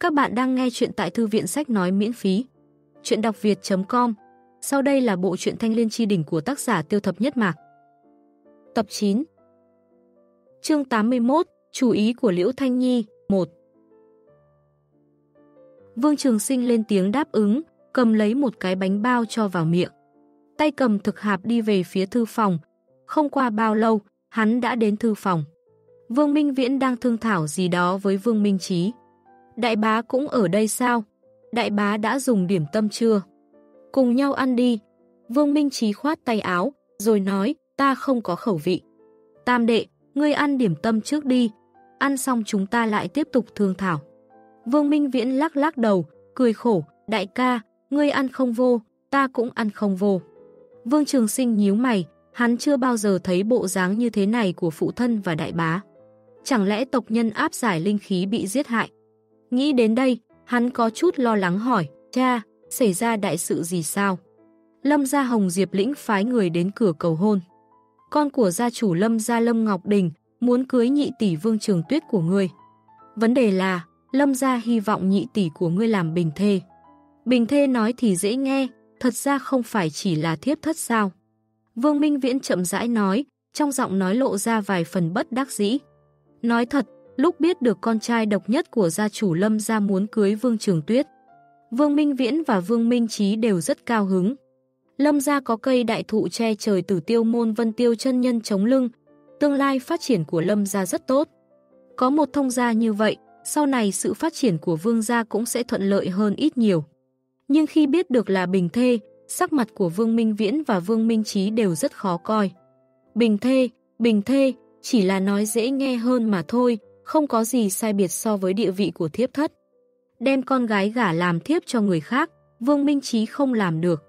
Các bạn đang nghe chuyện tại thư viện sách nói miễn phí. Chuyện đọc việt.com Sau đây là bộ truyện thanh liên chi đỉnh của tác giả tiêu thập nhất mạc. Tập 9 Chương 81 Chủ ý của Liễu Thanh Nhi 1 Vương Trường Sinh lên tiếng đáp ứng, cầm lấy một cái bánh bao cho vào miệng. Tay cầm thực hạp đi về phía thư phòng. Không qua bao lâu, hắn đã đến thư phòng. Vương Minh Viễn đang thương thảo gì đó với Vương Minh Trí. Đại bá cũng ở đây sao? Đại bá đã dùng điểm tâm chưa? Cùng nhau ăn đi. Vương Minh Trí khoát tay áo, rồi nói, ta không có khẩu vị. Tam đệ, ngươi ăn điểm tâm trước đi. Ăn xong chúng ta lại tiếp tục thương thảo. Vương Minh Viễn lắc lắc đầu, cười khổ, đại ca, ngươi ăn không vô, ta cũng ăn không vô. Vương Trường Sinh nhíu mày, hắn chưa bao giờ thấy bộ dáng như thế này của phụ thân và đại bá. Chẳng lẽ tộc nhân áp giải linh khí bị giết hại? Nghĩ đến đây, hắn có chút lo lắng hỏi, cha, xảy ra đại sự gì sao? Lâm gia Hồng Diệp lĩnh phái người đến cửa cầu hôn. Con của gia chủ Lâm gia Lâm Ngọc Đình muốn cưới nhị tỷ vương trường tuyết của ngươi. Vấn đề là, Lâm gia hy vọng nhị tỷ của ngươi làm bình thê. Bình thê nói thì dễ nghe, thật ra không phải chỉ là thiếp thất sao. Vương Minh Viễn chậm rãi nói, trong giọng nói lộ ra vài phần bất đắc dĩ. Nói thật, lúc biết được con trai độc nhất của gia chủ Lâm gia muốn cưới Vương Trường Tuyết. Vương Minh Viễn và Vương Minh Trí đều rất cao hứng. Lâm gia có cây đại thụ che trời tử tiêu môn vân tiêu chân nhân chống lưng, tương lai phát triển của Lâm gia rất tốt. Có một thông gia như vậy, sau này sự phát triển của Vương gia cũng sẽ thuận lợi hơn ít nhiều. Nhưng khi biết được là bình thê, sắc mặt của Vương Minh Viễn và Vương Minh Trí đều rất khó coi. Bình thê, bình thê, chỉ là nói dễ nghe hơn mà thôi, không có gì sai biệt so với địa vị của thiếp thất. Đem con gái gả làm thiếp cho người khác, Vương Minh Trí không làm được.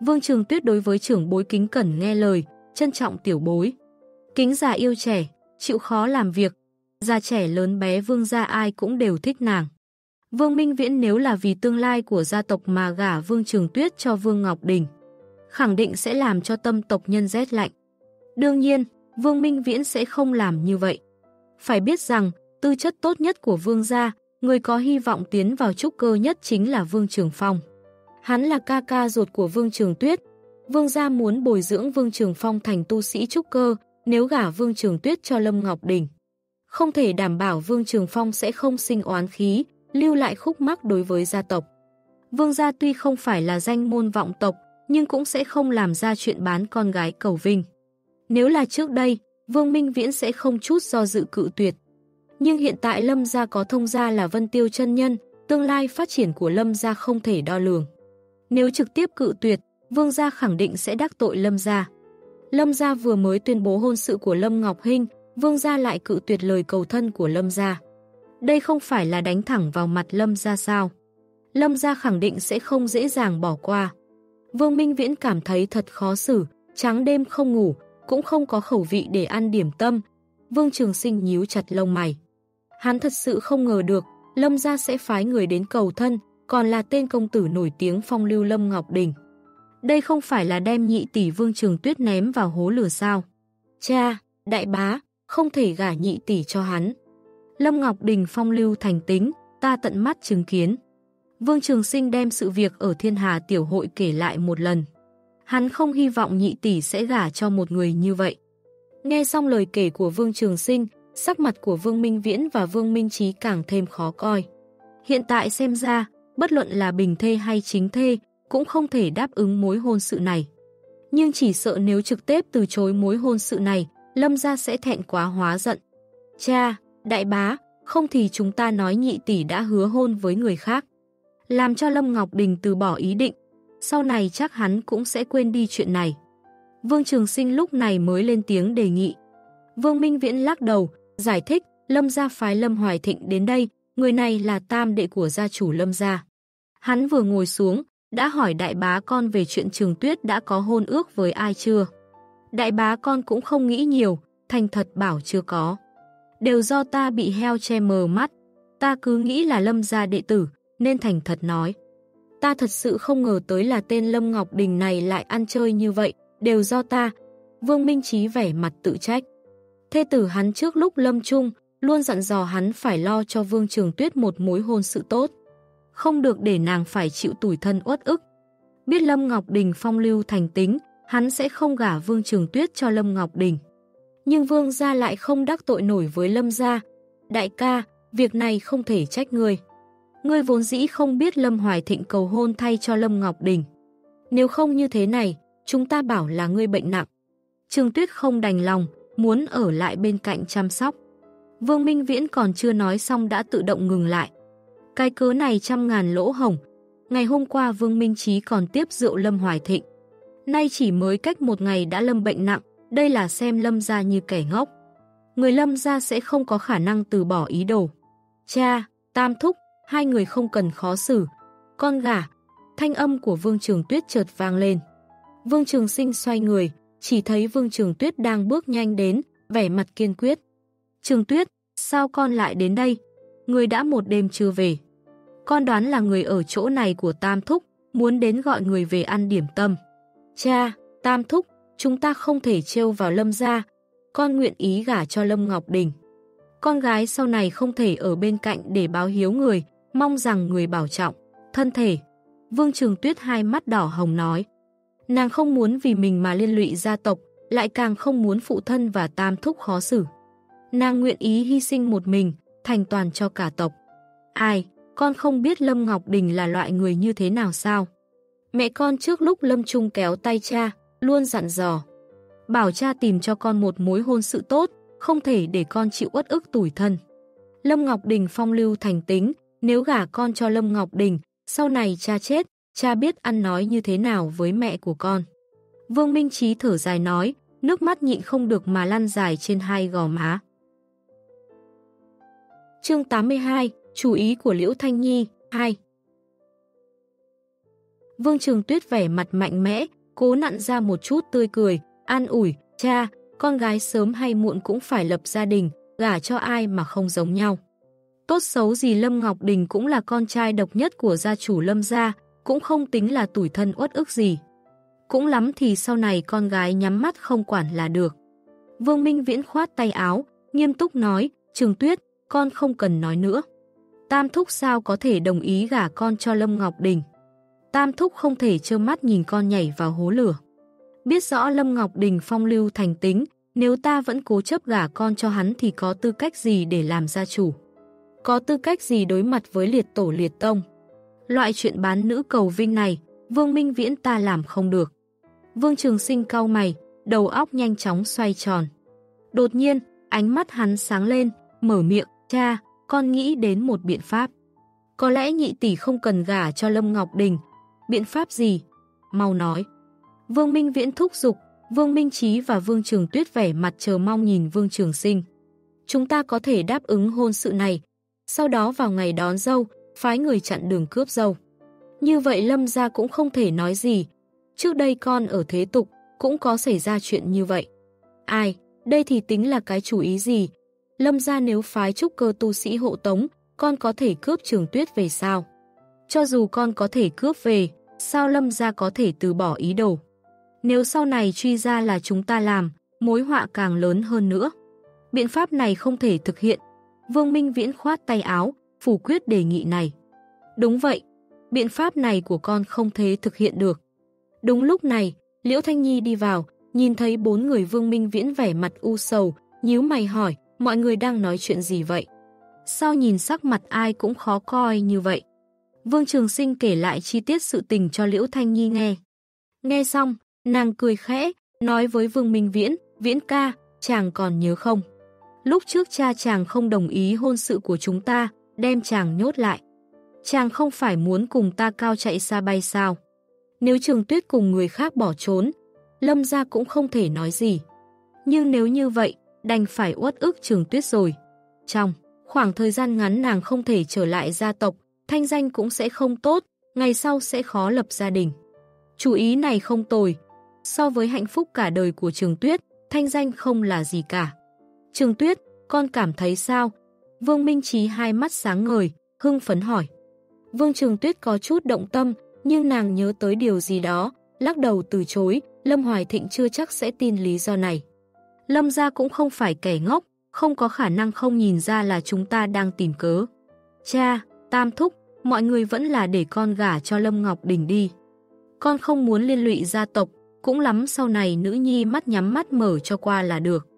Vương Trường Tuyết đối với trưởng bối kính cẩn nghe lời, trân trọng tiểu bối. Kính già yêu trẻ, chịu khó làm việc, già trẻ lớn bé Vương gia ai cũng đều thích nàng. Vương Minh Viễn nếu là vì tương lai của gia tộc mà gả Vương Trường Tuyết cho Vương Ngọc Đình, khẳng định sẽ làm cho tâm tộc nhân rét lạnh. Đương nhiên, Vương Minh Viễn sẽ không làm như vậy. Phải biết rằng, tư chất tốt nhất của Vương gia, người có hy vọng tiến vào trúc cơ nhất chính là Vương Trường Phong. Hắn là ca ca ruột của Vương Trường Tuyết. Vương gia muốn bồi dưỡng Vương Trường Phong thành tu sĩ trúc cơ nếu gả Vương Trường Tuyết cho Lâm Ngọc Đình. Không thể đảm bảo Vương Trường Phong sẽ không sinh oán khí, lưu lại khúc mắc đối với gia tộc. Vương gia tuy không phải là danh môn vọng tộc, nhưng cũng sẽ không làm ra chuyện bán con gái cầu vinh. Nếu là trước đây, Vương Minh Viễn sẽ không chút do dự cự tuyệt. Nhưng hiện tại Lâm Gia có thông gia là Vân Tiêu chân nhân, tương lai phát triển của Lâm Gia không thể đo lường. Nếu trực tiếp cự tuyệt, Vương Gia khẳng định sẽ đắc tội Lâm Gia. Lâm Gia vừa mới tuyên bố hôn sự của Lâm Ngọc Hinh, Vương Gia lại cự tuyệt lời cầu thân của Lâm Gia. Đây không phải là đánh thẳng vào mặt Lâm Gia sao? Lâm Gia khẳng định sẽ không dễ dàng bỏ qua. Vương Minh Viễn cảm thấy thật khó xử, trắng đêm không ngủ, cũng không có khẩu vị để ăn điểm tâm. Vương Trường Sinh nhíu chặt lông mày. Hắn thật sự không ngờ được, Lâm gia sẽ phái người đến cầu thân, còn là tên công tử nổi tiếng phong lưu Lâm Ngọc Đình. Đây không phải là đem nhị tỷ Vương Trường Tuyết ném vào hố lửa sao. Cha, đại bá, không thể gả nhị tỷ cho hắn. Lâm Ngọc Đình phong lưu thành tính, ta tận mắt chứng kiến. Vương Trường Sinh đem sự việc ở Thiên Hà Tiểu Hội kể lại một lần. Hắn không hy vọng nhị tỷ sẽ gả cho một người như vậy. Nghe xong lời kể của Vương Trường Sinh, sắc mặt của Vương Minh Viễn và Vương Minh Trí càng thêm khó coi. Hiện tại xem ra, bất luận là bình thê hay chính thê, cũng không thể đáp ứng mối hôn sự này. Nhưng chỉ sợ nếu trực tiếp từ chối mối hôn sự này, Lâm gia sẽ thẹn quá hóa giận. Cha, đại bá, không thì chúng ta nói nhị tỷ đã hứa hôn với người khác. Làm cho Lâm Ngọc Đình từ bỏ ý định, sau này chắc hắn cũng sẽ quên đi chuyện này. Vương Trường Sinh lúc này mới lên tiếng đề nghị. Vương Minh Viễn lắc đầu, giải thích, Lâm gia phái Lâm Hoài Thịnh đến đây, người này là tam đệ của gia chủ Lâm gia. Hắn vừa ngồi xuống, đã hỏi đại bá con về chuyện Trường Tuyết đã có hôn ước với ai chưa. Đại bá con cũng không nghĩ nhiều, thành thật bảo chưa có. Đều do ta bị heo che mờ mắt, ta cứ nghĩ là Lâm gia đệ tử, nên thành thật nói. Ta thật sự không ngờ tới là tên Lâm Ngọc Đình này lại ăn chơi như vậy, đều do ta. Vương Minh Chí vẻ mặt tự trách. Thê tử hắn trước lúc lâm chung, luôn dặn dò hắn phải lo cho Vương Trường Tuyết một mối hôn sự tốt. Không được để nàng phải chịu tủi thân uất ức. Biết Lâm Ngọc Đình phong lưu thành tính, hắn sẽ không gả Vương Trường Tuyết cho Lâm Ngọc Đình. Nhưng Vương gia lại không đắc tội nổi với Lâm gia. Đại ca, việc này không thể trách ngươi. Ngươi vốn dĩ không biết Lâm Hoài Thịnh cầu hôn thay cho Lâm Ngọc Đình. Nếu không như thế này, chúng ta bảo là ngươi bệnh nặng. Trường Tuyết không đành lòng, muốn ở lại bên cạnh chăm sóc. Vương Minh Viễn còn chưa nói xong đã tự động ngừng lại. Cái cớ này trăm ngàn lỗ hồng. Ngày hôm qua Vương Minh Trí còn tiếp rượu Lâm Hoài Thịnh. Nay chỉ mới cách một ngày đã Lâm bệnh nặng, đây là xem Lâm ra như kẻ ngốc. Người Lâm ra sẽ không có khả năng từ bỏ ý đồ. Cha, Tam Thúc, hai người không cần khó xử. Con gà, thanh âm của Vương Trường Tuyết chợt vang lên. Vương Trường Sinh xoay người, chỉ thấy Vương Trường Tuyết đang bước nhanh đến, vẻ mặt kiên quyết. Trường Tuyết, sao con lại đến đây? Người đã một đêm chưa về. Con đoán là người ở chỗ này của Tam Thúc, muốn đến gọi người về ăn điểm tâm. Cha, Tam Thúc, chúng ta không thể trêu vào Lâm gia. Con nguyện ý gả cho Lâm Ngọc Đình. Con gái sau này không thể ở bên cạnh để báo hiếu người, mong rằng người bảo trọng, thân thể. Vương Trường Tuyết hai mắt đỏ hồng nói. Nàng không muốn vì mình mà liên lụy gia tộc, lại càng không muốn phụ thân và tam thúc khó xử. Nàng nguyện ý hy sinh một mình, thành toàn cho cả tộc. Ai, con không biết Lâm Ngọc Đình là loại người như thế nào sao? Mẹ con trước lúc Lâm Trung kéo tay cha, luôn dặn dò. Bảo cha tìm cho con một mối hôn sự tốt, không thể để con chịu uất ức tủi thân. Lâm Ngọc Đình phong lưu thành tính, nếu gả con cho Lâm Ngọc Đình, sau này cha chết, cha biết ăn nói như thế nào với mẹ của con. Vương Minh Trí thở dài nói, nước mắt nhịn không được mà lăn dài trên hai gò má. Chương 82, chú ý của Liễu Thanh Nhi, 2 Vương Trường Tuyết vẻ mặt mạnh mẽ, cố nặn ra một chút tươi cười, an ủi, cha, con gái sớm hay muộn cũng phải lập gia đình, gả cho ai mà không giống nhau. Tốt xấu gì Lâm Ngọc Đình cũng là con trai độc nhất của gia chủ Lâm gia, cũng không tính là tủi thân uất ức gì. Cũng lắm thì sau này con gái nhắm mắt không quản là được. Vương Minh Viễn khoát tay áo, nghiêm túc nói, Trường Tuyết, con không cần nói nữa. Tam Thúc sao có thể đồng ý gả con cho Lâm Ngọc Đình. Tam Thúc không thể trơ mắt nhìn con nhảy vào hố lửa. Biết rõ Lâm Ngọc Đình phong lưu thành tính, nếu ta vẫn cố chấp gả con cho hắn thì có tư cách gì để làm gia chủ? Có tư cách gì đối mặt với liệt tổ liệt tông? Loại chuyện bán nữ cầu vinh này, Vương Minh Viễn ta làm không được. Vương Trường Sinh cau mày, đầu óc nhanh chóng xoay tròn. Đột nhiên, ánh mắt hắn sáng lên, mở miệng, cha, con nghĩ đến một biện pháp. Có lẽ nhị tỷ không cần gả cho Lâm Ngọc Đình. Biện pháp gì? Mau nói. Vương Minh Viễn thúc giục, Vương Minh Trí và Vương Trường Tuyết vẻ mặt chờ mong nhìn Vương Trường Sinh. Chúng ta có thể đáp ứng hôn sự này. Sau đó vào ngày đón dâu, phái người chặn đường cướp dâu. Như vậy Lâm gia cũng không thể nói gì. Trước đây con ở thế tục cũng có xảy ra chuyện như vậy. Ai, đây thì tính là cái chủ ý gì? Lâm gia nếu phái trúc cơ tu sĩ hộ tống, con có thể cướp trường tuyết về sao? Cho dù con có thể cướp về, sao Lâm gia có thể từ bỏ ý đồ? Nếu sau này truy ra là chúng ta làm, mối họa càng lớn hơn nữa. Biện pháp này không thể thực hiện. Vương Minh Viễn khoát tay áo, phủ quyết đề nghị này. Đúng vậy, biện pháp này của con không thể thực hiện được. Đúng lúc này, Liễu Thanh Nhi đi vào, nhìn thấy bốn người Vương Minh Viễn vẻ mặt u sầu, nhíu mày hỏi, mọi người đang nói chuyện gì vậy? Sao nhìn sắc mặt ai cũng khó coi như vậy? Vương Trường Sinh kể lại chi tiết sự tình cho Liễu Thanh Nhi nghe. Nghe xong, nàng cười khẽ, nói với Vương Minh Viễn, Viễn ca, chàng còn nhớ không? Lúc trước cha chàng không đồng ý hôn sự của chúng ta, đem chàng nhốt lại. Chàng không phải muốn cùng ta cao chạy xa bay sao. Nếu trường tuyết cùng người khác bỏ trốn, lâm gia cũng không thể nói gì. Nhưng nếu như vậy, đành phải uất ức trường tuyết rồi. Trong khoảng thời gian ngắn nàng không thể trở lại gia tộc, thanh danh cũng sẽ không tốt, ngày sau sẽ khó lập gia đình. Chủ ý này không tồi. So với hạnh phúc cả đời của trường tuyết, thanh danh không là gì cả. Trường tuyết, con cảm thấy sao? Vương Minh Trí hai mắt sáng ngời, hưng phấn hỏi. Vương Trường Tuyết có chút động tâm, nhưng nàng nhớ tới điều gì đó, lắc đầu từ chối, Lâm Hoài Thịnh chưa chắc sẽ tin lý do này. Lâm gia cũng không phải kẻ ngốc, không có khả năng không nhìn ra là chúng ta đang tìm cớ. Cha, Tam Thúc, mọi người vẫn là để con gả cho Lâm Ngọc Đình đi. Con không muốn liên lụy gia tộc, cũng lắm sau này nữ nhi mắt nhắm mắt mở cho qua là được.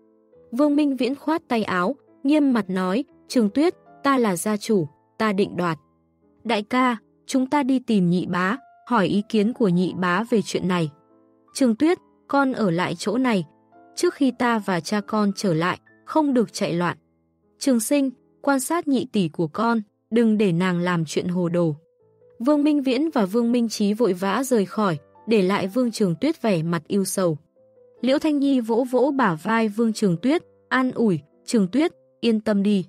Vương Minh Viễn khoát tay áo, nghiêm mặt nói, Trường Tuyết, ta là gia chủ, ta định đoạt. Đại ca, chúng ta đi tìm nhị bá, hỏi ý kiến của nhị bá về chuyện này. Trường Tuyết, con ở lại chỗ này, trước khi ta và cha con trở lại, không được chạy loạn. Trường sinh, quan sát nhị tỷ của con, đừng để nàng làm chuyện hồ đồ. Vương Minh Viễn và Vương Minh Trí vội vã rời khỏi, để lại Vương Trường Tuyết vẻ mặt yêu sầu. Liễu Thanh Nhi vỗ vỗ bả vai Vương Trường Tuyết, an ủi, Trường Tuyết, yên tâm đi.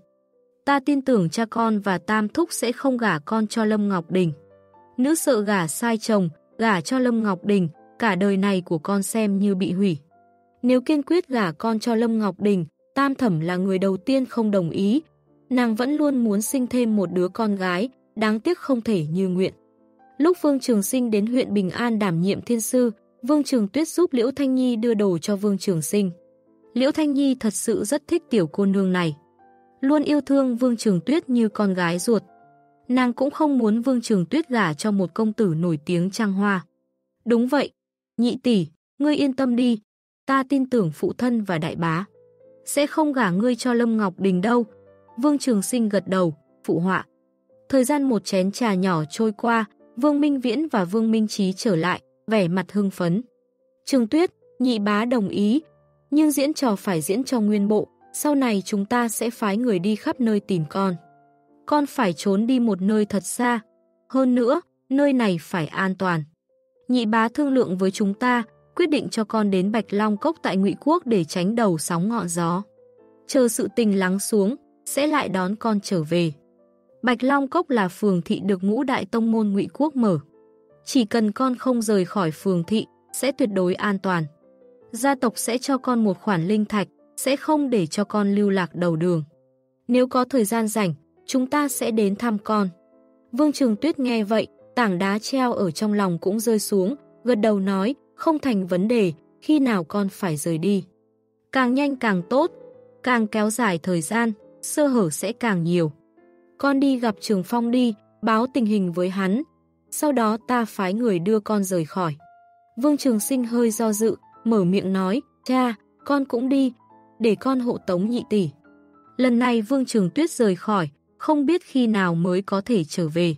Ta tin tưởng cha con và Tam Thúc sẽ không gả con cho Lâm Ngọc Đình. Nữ sợ gả sai chồng, gả cho Lâm Ngọc Đình, cả đời này của con xem như bị hủy. Nếu kiên quyết gả con cho Lâm Ngọc Đình, Tam Thẩm là người đầu tiên không đồng ý. Nàng vẫn luôn muốn sinh thêm một đứa con gái, đáng tiếc không thể như nguyện. Lúc Vương Trường Sinh đến huyện Bình An đảm nhiệm thiên sư, Vương Trường Tuyết giúp Liễu Thanh Nhi đưa đồ cho Vương Trường Sinh. Liễu Thanh Nhi thật sự rất thích tiểu cô nương này. Luôn yêu thương Vương Trường Tuyết như con gái ruột. Nàng cũng không muốn Vương Trường Tuyết gả cho một công tử nổi tiếng trang hoa. Đúng vậy, nhị tỷ, ngươi yên tâm đi, ta tin tưởng phụ thân và đại bá. Sẽ không gả ngươi cho Lâm Ngọc Đình đâu. Vương Trường Sinh gật đầu, phụ họa. Thời gian một chén trà nhỏ trôi qua, Vương Minh Viễn và Vương Minh Trí trở lại, vẻ mặt hưng phấn. Trường Tuyết, nhị bá đồng ý, nhưng diễn trò phải diễn cho nguyên bộ, sau này chúng ta sẽ phái người đi khắp nơi tìm con. Con phải trốn đi một nơi thật xa, hơn nữa, nơi này phải an toàn. Nhị bá thương lượng với chúng ta, quyết định cho con đến Bạch Long Cốc tại Ngụy Quốc để tránh đầu sóng ngọn gió. Chờ sự tình lắng xuống, sẽ lại đón con trở về. Bạch Long Cốc là phường thị được ngũ đại tông môn ngụy quốc mở. Chỉ cần con không rời khỏi phường thị, sẽ tuyệt đối an toàn. Gia tộc sẽ cho con một khoản linh thạch, sẽ không để cho con lưu lạc đầu đường. Nếu có thời gian rảnh, chúng ta sẽ đến thăm con. Vương Trường Tuyết nghe vậy, tảng đá treo ở trong lòng cũng rơi xuống, gật đầu nói, không thành vấn đề, khi nào con phải rời đi. Càng nhanh càng tốt, càng kéo dài thời gian, sơ hở sẽ càng nhiều con đi gặp Trường Phong đi, báo tình hình với hắn. Sau đó ta phái người đưa con rời khỏi. Vương Trường Sinh hơi do dự, mở miệng nói, cha, con cũng đi, để con hộ tống nhị tỷ. Lần này Vương Trường Tuyết rời khỏi, không biết khi nào mới có thể trở về.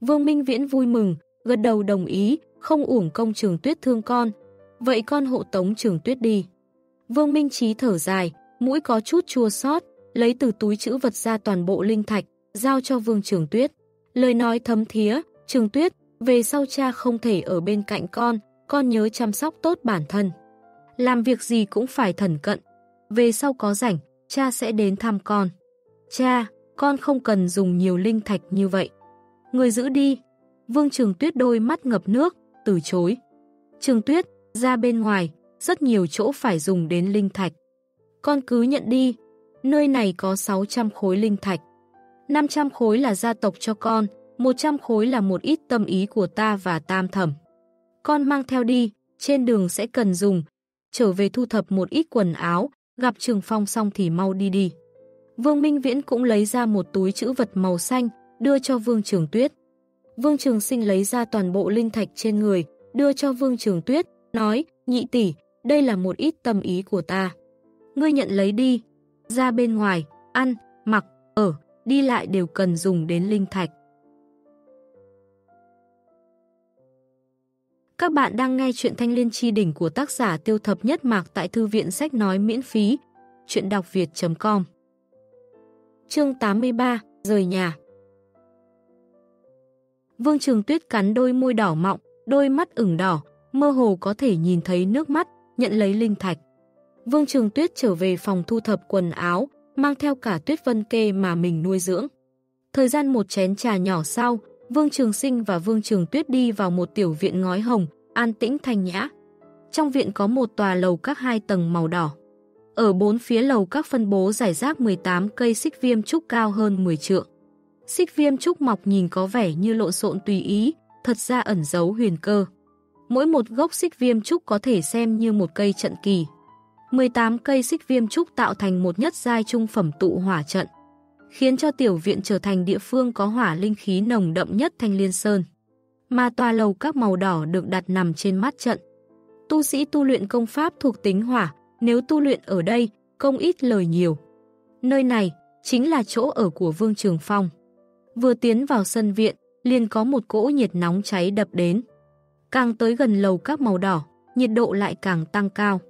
Vương Minh Viễn vui mừng, gật đầu đồng ý, không uổng công Trường Tuyết thương con. Vậy con hộ tống Trường Tuyết đi. Vương Minh Trí thở dài, mũi có chút chua xót lấy từ túi chữ vật ra toàn bộ linh thạch, giao cho Vương Trường Tuyết. Lời nói thấm thía, Trường Tuyết, về sau cha không thể ở bên cạnh con, con nhớ chăm sóc tốt bản thân. Làm việc gì cũng phải thần cận. Về sau có rảnh, cha sẽ đến thăm con. Cha, con không cần dùng nhiều linh thạch như vậy. Người giữ đi. Vương Trường Tuyết đôi mắt ngập nước, từ chối. Trường Tuyết, ra bên ngoài, rất nhiều chỗ phải dùng đến linh thạch. Con cứ nhận đi, nơi này có 600 khối linh thạch. 500 khối là gia tộc cho con, 100 khối là một ít tâm ý của ta và tam thẩm. Con mang theo đi, trên đường sẽ cần dùng, trở về thu thập một ít quần áo, gặp Trường Phong xong thì mau đi đi. Vương Minh Viễn cũng lấy ra một túi chữ vật màu xanh, đưa cho Vương Trường Tuyết. Vương Trường Sinh lấy ra toàn bộ linh thạch trên người, đưa cho Vương Trường Tuyết, nói, nhị tỷ, đây là một ít tâm ý của ta. Ngươi nhận lấy đi, ra bên ngoài, ăn, mặc, ở, đi lại đều cần dùng đến linh thạch. Các bạn đang nghe chuyện Thanh Liên Chi Đỉnh của tác giả Tiêu Thập Nhất Mạc tại Thư viện Sách Nói miễn phí, chuyện đọc việt.com Chương 83, Rời nhà Vương Trường Tuyết cắn đôi môi đỏ mọng, đôi mắt ửng đỏ, mơ hồ có thể nhìn thấy nước mắt, nhận lấy linh thạch. Vương Trường Tuyết trở về phòng thu thập quần áo, mang theo cả tuyết vân kê mà mình nuôi dưỡng. Thời gian một chén trà nhỏ sau, Vương Trường Sinh và Vương Trường Tuyết đi vào một tiểu viện ngói hồng, an tĩnh thanh nhã. Trong viện có một tòa lầu các hai tầng màu đỏ. Ở bốn phía lầu các phân bố giải rác 18 cây xích viêm trúc cao hơn 10 trượng. Xích viêm trúc mọc nhìn có vẻ như lộn xộn tùy ý, thật ra ẩn giấu huyền cơ. Mỗi một gốc xích viêm trúc có thể xem như một cây trận kỳ. 18 cây xích viêm trúc tạo thành một nhất giai trung phẩm tụ hỏa trận, khiến cho tiểu viện trở thành địa phương có hỏa linh khí nồng đậm nhất Thanh Liên Sơn. Mà tòa lầu các màu đỏ được đặt nằm trên mắt trận. Tu sĩ tu luyện công pháp thuộc tính hỏa, nếu tu luyện ở đây, công ít lời nhiều. Nơi này chính là chỗ ở của Vương Trường Phong. Vừa tiến vào sân viện, liền có một cỗ nhiệt nóng cháy đập đến. Càng tới gần lầu các màu đỏ, nhiệt độ lại càng tăng cao.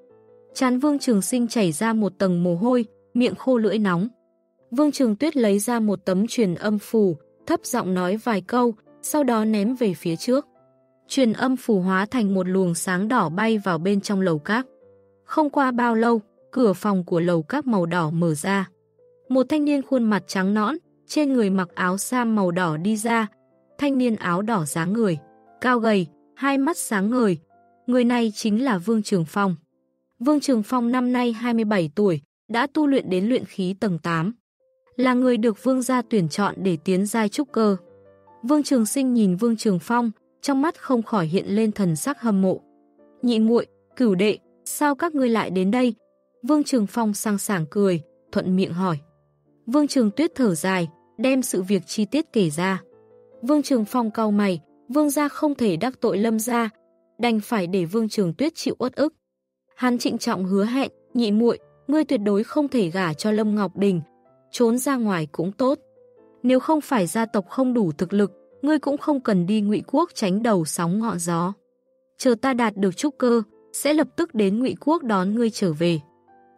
Chán Vương Trường Sinh chảy ra một tầng mồ hôi, miệng khô lưỡi nóng. Vương Trường Tuyết lấy ra một tấm truyền âm phù, thấp giọng nói vài câu, sau đó ném về phía trước. Truyền âm phù hóa thành một luồng sáng đỏ bay vào bên trong lầu các. Không qua bao lâu, cửa phòng của lầu các màu đỏ mở ra. Một thanh niên khuôn mặt trắng nõn, trên người mặc áo sam màu đỏ đi ra. Thanh niên áo đỏ dáng người, cao gầy, hai mắt sáng ngời. Người này chính là Vương Trường Phong. Vương Trường Phong năm nay 27 tuổi, đã tu luyện đến luyện khí tầng 8. Là người được Vương gia tuyển chọn để tiến giai trúc cơ. Vương Trường Sinh nhìn Vương Trường Phong, trong mắt không khỏi hiện lên thần sắc hâm mộ. Nhị muội, cửu đệ, sao các ngươi lại đến đây? Vương Trường Phong sang sảng cười, thuận miệng hỏi. Vương Trường Tuyết thở dài, đem sự việc chi tiết kể ra. Vương Trường Phong cau mày, Vương gia không thể đắc tội Lâm gia, đành phải để Vương Trường Tuyết chịu uất ức. Hắn trịnh trọng hứa hẹn, nhị muội, ngươi tuyệt đối không thể gả cho Lâm Ngọc Đình, trốn ra ngoài cũng tốt. Nếu không phải gia tộc không đủ thực lực, ngươi cũng không cần đi ngụy quốc tránh đầu sóng ngọn gió. Chờ ta đạt được trúc cơ, sẽ lập tức đến ngụy quốc đón ngươi trở về.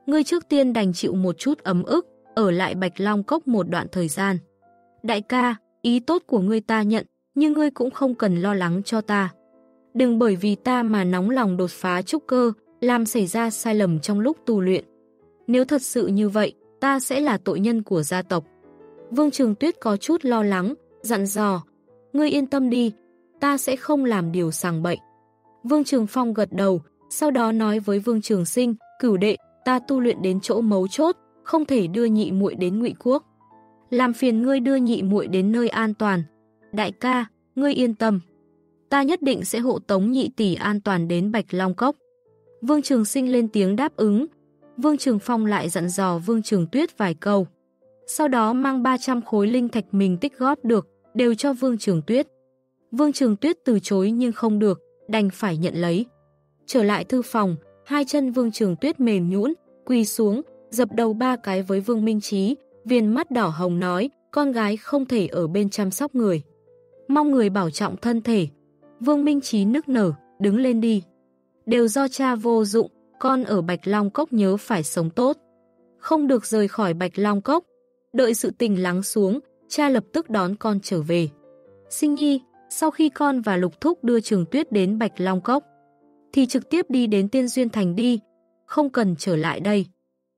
Ngươi trước tiên đành chịu một chút ấm ức, ở lại Bạch Long Cốc một đoạn thời gian. Đại ca, ý tốt của ngươi ta nhận, nhưng ngươi cũng không cần lo lắng cho ta. Đừng bởi vì ta mà nóng lòng đột phá trúc cơ, làm xảy ra sai lầm trong lúc tu luyện. Nếu thật sự như vậy, ta sẽ là tội nhân của gia tộc. Vương Trường Tuyết có chút lo lắng, dặn dò, ngươi yên tâm đi, ta sẽ không làm điều sàng bệnh. Vương Trường Phong gật đầu, sau đó nói với Vương Trường Sinh, cửu đệ, ta tu luyện đến chỗ mấu chốt, không thể đưa nhị muội đến ngụy quốc. Làm phiền ngươi đưa nhị muội đến nơi an toàn. Đại ca, ngươi yên tâm. Ta nhất định sẽ hộ tống nhị tỷ an toàn đến Bạch Long Cốc. Vương Trường Sinh lên tiếng đáp ứng. Vương Trường Phong lại dặn dò Vương Trường Tuyết vài câu. Sau đó mang 300 khối linh thạch mình tích góp được, đều cho Vương Trường Tuyết. Vương Trường Tuyết từ chối nhưng không được, đành phải nhận lấy. Trở lại thư phòng, hai chân Vương Trường Tuyết mềm nhũn, quỳ xuống, dập đầu ba cái với Vương Minh Trí, viên mắt đỏ hồng nói, con gái không thể ở bên chăm sóc người. Mong người bảo trọng thân thể. Vương Minh Trí nức nở, đứng lên đi. Đều do cha vô dụng, con ở Bạch Long Cốc nhớ phải sống tốt. Không được rời khỏi Bạch Long Cốc. Đợi sự tình lắng xuống, cha lập tức đón con trở về. Sinh nhi, sau khi con và Lục Thúc đưa Trường Tuyết đến Bạch Long Cốc, thì trực tiếp đi đến Tiên Duyên Thành đi, không cần trở lại đây.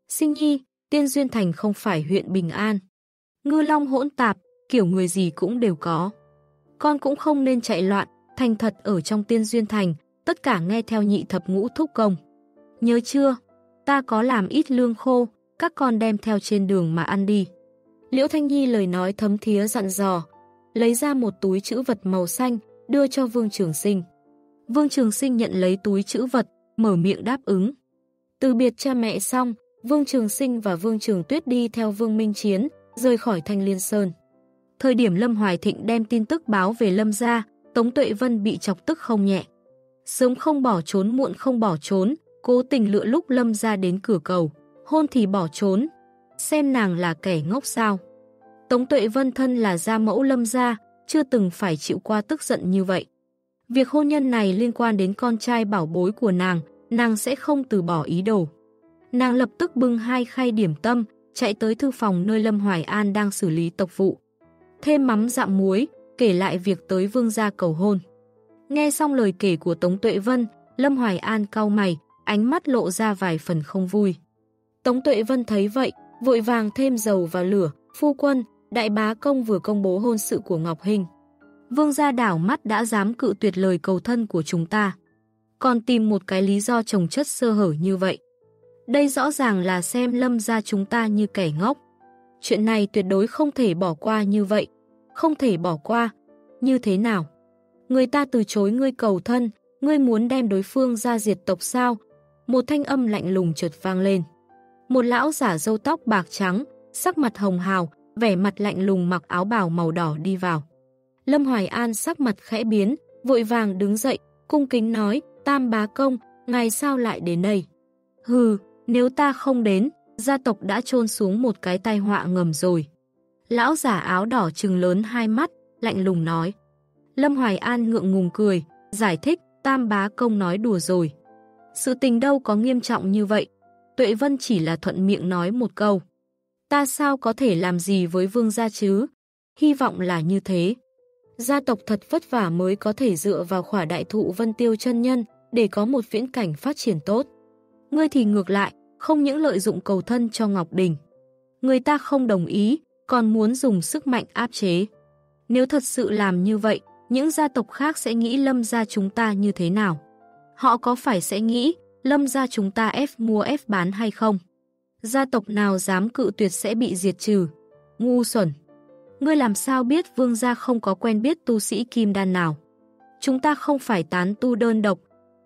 Sinh nhi, Tiên Duyên Thành không phải huyện Bình An. Ngư long hỗn tạp, kiểu người gì cũng đều có. Con cũng không nên chạy loạn, thành thật ở trong Tiên Duyên Thành, tất cả nghe theo nhị thập ngũ thúc công. Nhớ chưa? Ta có làm ít lương khô, các con đem theo trên đường mà ăn đi. Liễu Thanh Nhi lời nói thấm thía dặn dò, lấy ra một túi chữ vật màu xanh, đưa cho Vương Trường Sinh. Vương Trường Sinh nhận lấy túi chữ vật, mở miệng đáp ứng. Từ biệt cha mẹ xong, Vương Trường Sinh và Vương Trường Tuyết đi theo Vương Minh Chiến, rời khỏi Thanh Liên Sơn. Thời điểm Lâm Hoài Thịnh đem tin tức báo về Lâm gia, Tống Tuệ Vân bị chọc tức không nhẹ. Sớm không bỏ trốn muộn không bỏ trốn, cố tình lựa lúc Lâm gia đến cửa cầu, hôn thì bỏ trốn. Xem nàng là kẻ ngốc sao. Tống Tuệ Vân thân là gia mẫu Lâm gia, chưa từng phải chịu qua tức giận như vậy. Việc hôn nhân này liên quan đến con trai bảo bối của nàng, nàng sẽ không từ bỏ ý đồ. Nàng lập tức bưng hai khay điểm tâm, chạy tới thư phòng nơi Lâm Hoài An đang xử lý tộc vụ. Thêm mắm dặm muối, kể lại việc tới vương gia cầu hôn. Nghe xong lời kể của Tống Tuệ Vân, Lâm Hoài An cau mày, ánh mắt lộ ra vài phần không vui. Tống Tuệ Vân thấy vậy, vội vàng thêm dầu vào lửa, phu quân, đại bá công vừa công bố hôn sự của Ngọc Hình. Vương gia đảo mắt đã dám cự tuyệt lời cầu thân của chúng ta. Còn tìm một cái lý do trồng chất sơ hở như vậy. Đây rõ ràng là xem lâm gia chúng ta như kẻ ngốc. Chuyện này tuyệt đối không thể bỏ qua như vậy. Không thể bỏ qua. Như thế nào? Người ta từ chối ngươi cầu thân, ngươi muốn đem đối phương ra diệt tộc sao? Một thanh âm lạnh lùng chợt vang lên. Một lão giả râu tóc bạc trắng, sắc mặt hồng hào, vẻ mặt lạnh lùng mặc áo bào màu đỏ đi vào. Lâm Hoài An sắc mặt khẽ biến, vội vàng đứng dậy, cung kính nói, Tam bá công, ngày sao lại đến đây? Hừ, nếu ta không đến, gia tộc đã trôn xuống một cái tai họa ngầm rồi. Lão giả áo đỏ trừng lớn hai mắt, lạnh lùng nói. Lâm Hoài An ngượng ngùng cười, giải thích, Tam bá công nói đùa rồi. Sự tình đâu có nghiêm trọng như vậy. Tuệ Vân chỉ là thuận miệng nói một câu. Ta sao có thể làm gì với vương gia chứ? Hy vọng là như thế. Gia tộc thật vất vả mới có thể dựa vào khỏa đại thụ Vân Tiêu chân nhân để có một viễn cảnh phát triển tốt. Ngươi thì ngược lại, không những lợi dụng cầu thân cho Ngọc Đình. Người ta không đồng ý, còn muốn dùng sức mạnh áp chế. Nếu thật sự làm như vậy, những gia tộc khác sẽ nghĩ lâm gia chúng ta như thế nào? Họ có phải sẽ nghĩ lâm gia chúng ta ép mua ép bán hay không? Gia tộc nào dám cự tuyệt sẽ bị diệt trừ? Ngu xuẩn! Ngươi làm sao biết vương gia không có quen biết tu sĩ kim đan nào? Chúng ta không phải tán tu đơn độc,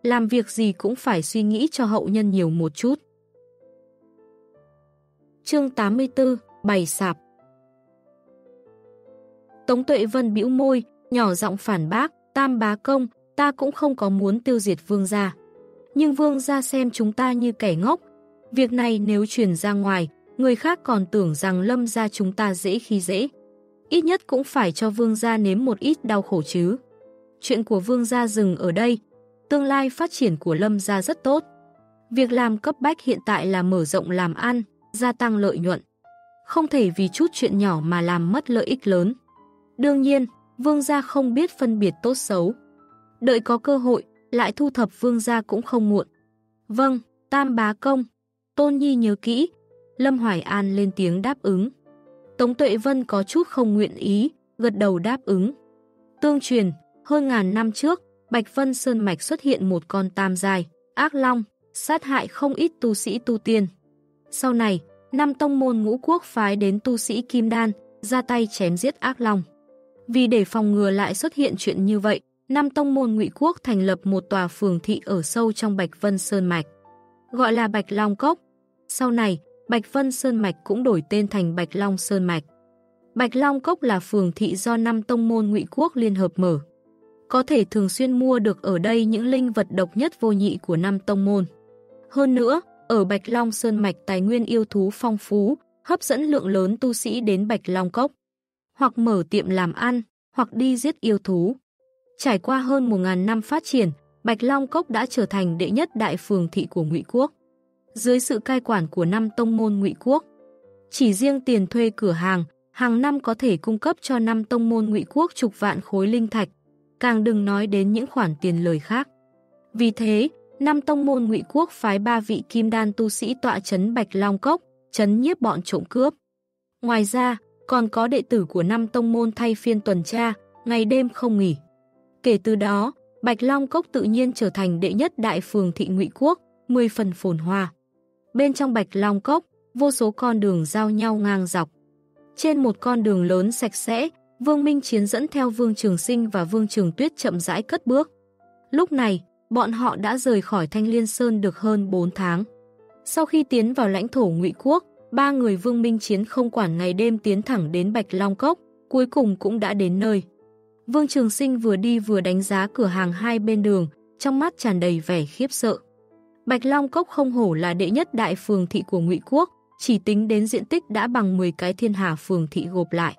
làm việc gì cũng phải suy nghĩ cho hậu nhân nhiều một chút. Chương 84 Bày sạp Tống Tuệ Vân bĩu môi, nhỏ giọng phản bác, tam bá công, ta cũng không có muốn tiêu diệt vương gia. Nhưng vương gia xem chúng ta như kẻ ngốc. Việc này nếu truyền ra ngoài, người khác còn tưởng rằng lâm gia chúng ta dễ khi dễ. Ít nhất cũng phải cho vương gia nếm một ít đau khổ chứ. Chuyện của vương gia dừng ở đây, tương lai phát triển của lâm gia rất tốt. Việc làm cấp bách hiện tại là mở rộng làm ăn, gia tăng lợi nhuận. Không thể vì chút chuyện nhỏ mà làm mất lợi ích lớn. Đương nhiên, vương gia không biết phân biệt tốt xấu. Đợi có cơ hội, lại thu thập vương gia cũng không muộn. Vâng, tam bá công. Tôn Nhi nhớ kỹ. Lâm Hoài An lên tiếng đáp ứng. Tống Tuệ Vân có chút không nguyện ý, gật đầu đáp ứng. Tương truyền, hơn ngàn năm trước, Bạch Vân Sơn Mạch xuất hiện một con tam dài, ác long, sát hại không ít tu sĩ tu tiên. Sau này, năm tông môn ngũ quốc phái đến tu sĩ Kim Đan, ra tay chém giết ác long. Vì để phòng ngừa lại xuất hiện chuyện như vậy, năm tông môn ngụy quốc thành lập một tòa phường thị ở sâu trong Bạch Vân Sơn Mạch, gọi là Bạch Long Cốc. Sau này, Bạch Vân Sơn Mạch cũng đổi tên thành Bạch Long Sơn Mạch. Bạch Long Cốc là phường thị do năm tông môn ngụy quốc liên hợp mở. Có thể thường xuyên mua được ở đây những linh vật độc nhất vô nhị của năm tông môn. Hơn nữa, ở Bạch Long Sơn Mạch tài nguyên yêu thú phong phú, hấp dẫn lượng lớn tu sĩ đến Bạch Long Cốc. Hoặc mở tiệm làm ăn, hoặc đi giết yêu thú. Trải qua hơn 1.000 năm phát triển, Bạch Long Cốc đã trở thành đệ nhất đại phường thị của Ngụy Quốc. Dưới sự cai quản của năm tông môn Ngụy Quốc, chỉ riêng tiền thuê cửa hàng, hàng năm có thể cung cấp cho năm tông môn Ngụy Quốc chục vạn khối linh thạch, càng đừng nói đến những khoản tiền lời khác. Vì thế, năm tông môn Ngụy Quốc phái ba vị kim đan tu sĩ tọa chấn Bạch Long Cốc, chấn nhiếp bọn trộm cướp. Ngoài ra, còn có đệ tử của năm tông môn thay phiên tuần tra, ngày đêm không nghỉ. Kể từ đó, Bạch Long Cốc tự nhiên trở thành đệ nhất đại phường thị Ngụy Quốc, 10 phần phồn hoa. Bên trong Bạch Long Cốc, vô số con đường giao nhau ngang dọc. Trên một con đường lớn sạch sẽ, Vương Minh Chiến dẫn theo Vương Trường Sinh và Vương Trường Tuyết chậm rãi cất bước. Lúc này, bọn họ đã rời khỏi Thanh Liên Sơn được hơn 4 tháng. Sau khi tiến vào lãnh thổ Ngụy Quốc, ba người Vương Minh Chiến không quản ngày đêm tiến thẳng đến Bạch Long Cốc, cuối cùng cũng đã đến nơi. Vương Trường Sinh vừa đi vừa đánh giá cửa hàng hai bên đường, trong mắt tràn đầy vẻ khiếp sợ. Bạch Long Cốc không hổ là đệ nhất đại phường thị của Ngụy Quốc, chỉ tính đến diện tích đã bằng 10 cái thiên hà phường thị gộp lại.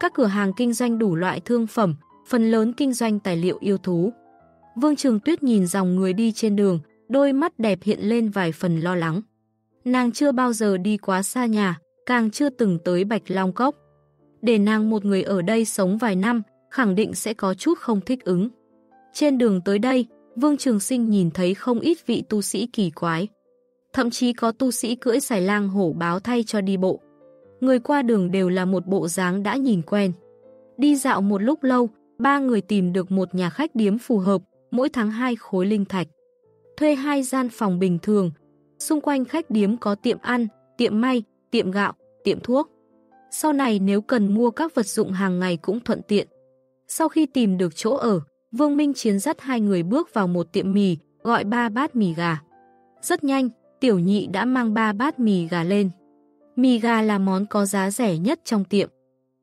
Các cửa hàng kinh doanh đủ loại thương phẩm, phần lớn kinh doanh tài liệu yêu thú. Vương Trường Tuyết nhìn dòng người đi trên đường, đôi mắt đẹp hiện lên vài phần lo lắng. Nàng chưa bao giờ đi quá xa nhà, càng chưa từng tới Bạch Long Cốc. Để nàng một người ở đây sống vài năm, khẳng định sẽ có chút không thích ứng. Trên đường tới đây, Vương Trường Sinh nhìn thấy không ít vị tu sĩ kỳ quái. Thậm chí có tu sĩ cưỡi xài lang hổ báo thay cho đi bộ. Người qua đường đều là một bộ dáng đã nhìn quen. Đi dạo một lúc lâu, ba người tìm được một nhà khách điếm phù hợp, mỗi tháng hai khối linh thạch. Thuê hai gian phòng bình thường, xung quanh khách điếm có tiệm ăn, tiệm may, tiệm gạo, tiệm thuốc. Sau này nếu cần mua các vật dụng hàng ngày cũng thuận tiện. Sau khi tìm được chỗ ở, Vương Minh Chiến dắt hai người bước vào một tiệm mì, gọi ba bát mì gà. Rất nhanh, tiểu nhị đã mang ba bát mì gà lên. Mì gà là món có giá rẻ nhất trong tiệm.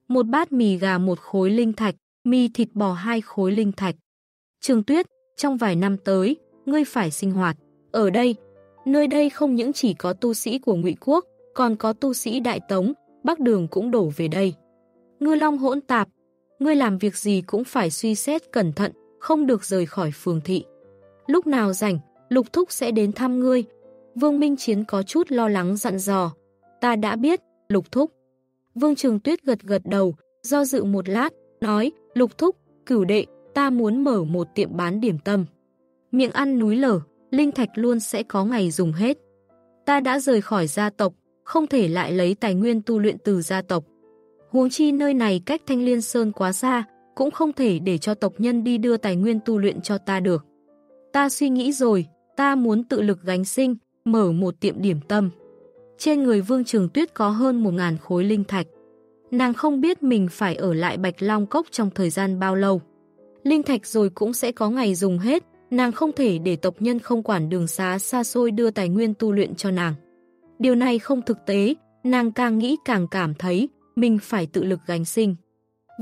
Một bát mì gà một khối linh thạch, mì thịt bò hai khối linh thạch. Trường Tuyết, trong vài năm tới, ngươi phải sinh hoạt. Ở đây, nơi đây không những chỉ có tu sĩ của ngụy Quốc, còn có tu sĩ Đại Tống, Bắc Đường cũng đổ về đây. Ngư long hỗn tạp, ngươi làm việc gì cũng phải suy xét cẩn thận, không được rời khỏi phường thị. Lúc nào rảnh, Lục Thúc sẽ đến thăm ngươi. Vương Minh Chiến có chút lo lắng dặn dò. Ta đã biết, Lục Thúc. Vương Trường Tuyết gật gật đầu, do dự một lát, nói, Lục Thúc, cửu đệ, ta muốn mở một tiệm bán điểm tâm. Miệng ăn núi lở, linh thạch luôn sẽ có ngày dùng hết. Ta đã rời khỏi gia tộc, không thể lại lấy tài nguyên tu luyện từ gia tộc. Huống chi nơi này cách Thanh Liên Sơn quá xa, cũng không thể để cho tộc nhân đi đưa tài nguyên tu luyện cho ta được. Ta suy nghĩ rồi, ta muốn tự lực gánh sinh, mở một tiệm điểm tâm. Trên người Vương Trường Tuyết có hơn 1.000 khối linh thạch. Nàng không biết mình phải ở lại Bạch Long Cốc trong thời gian bao lâu. Linh thạch rồi cũng sẽ có ngày dùng hết, nàng không thể để tộc nhân không quản đường xá xa xôi đưa tài nguyên tu luyện cho nàng. Điều này không thực tế, nàng càng nghĩ càng cảm thấy mình phải tự lực gánh sinh.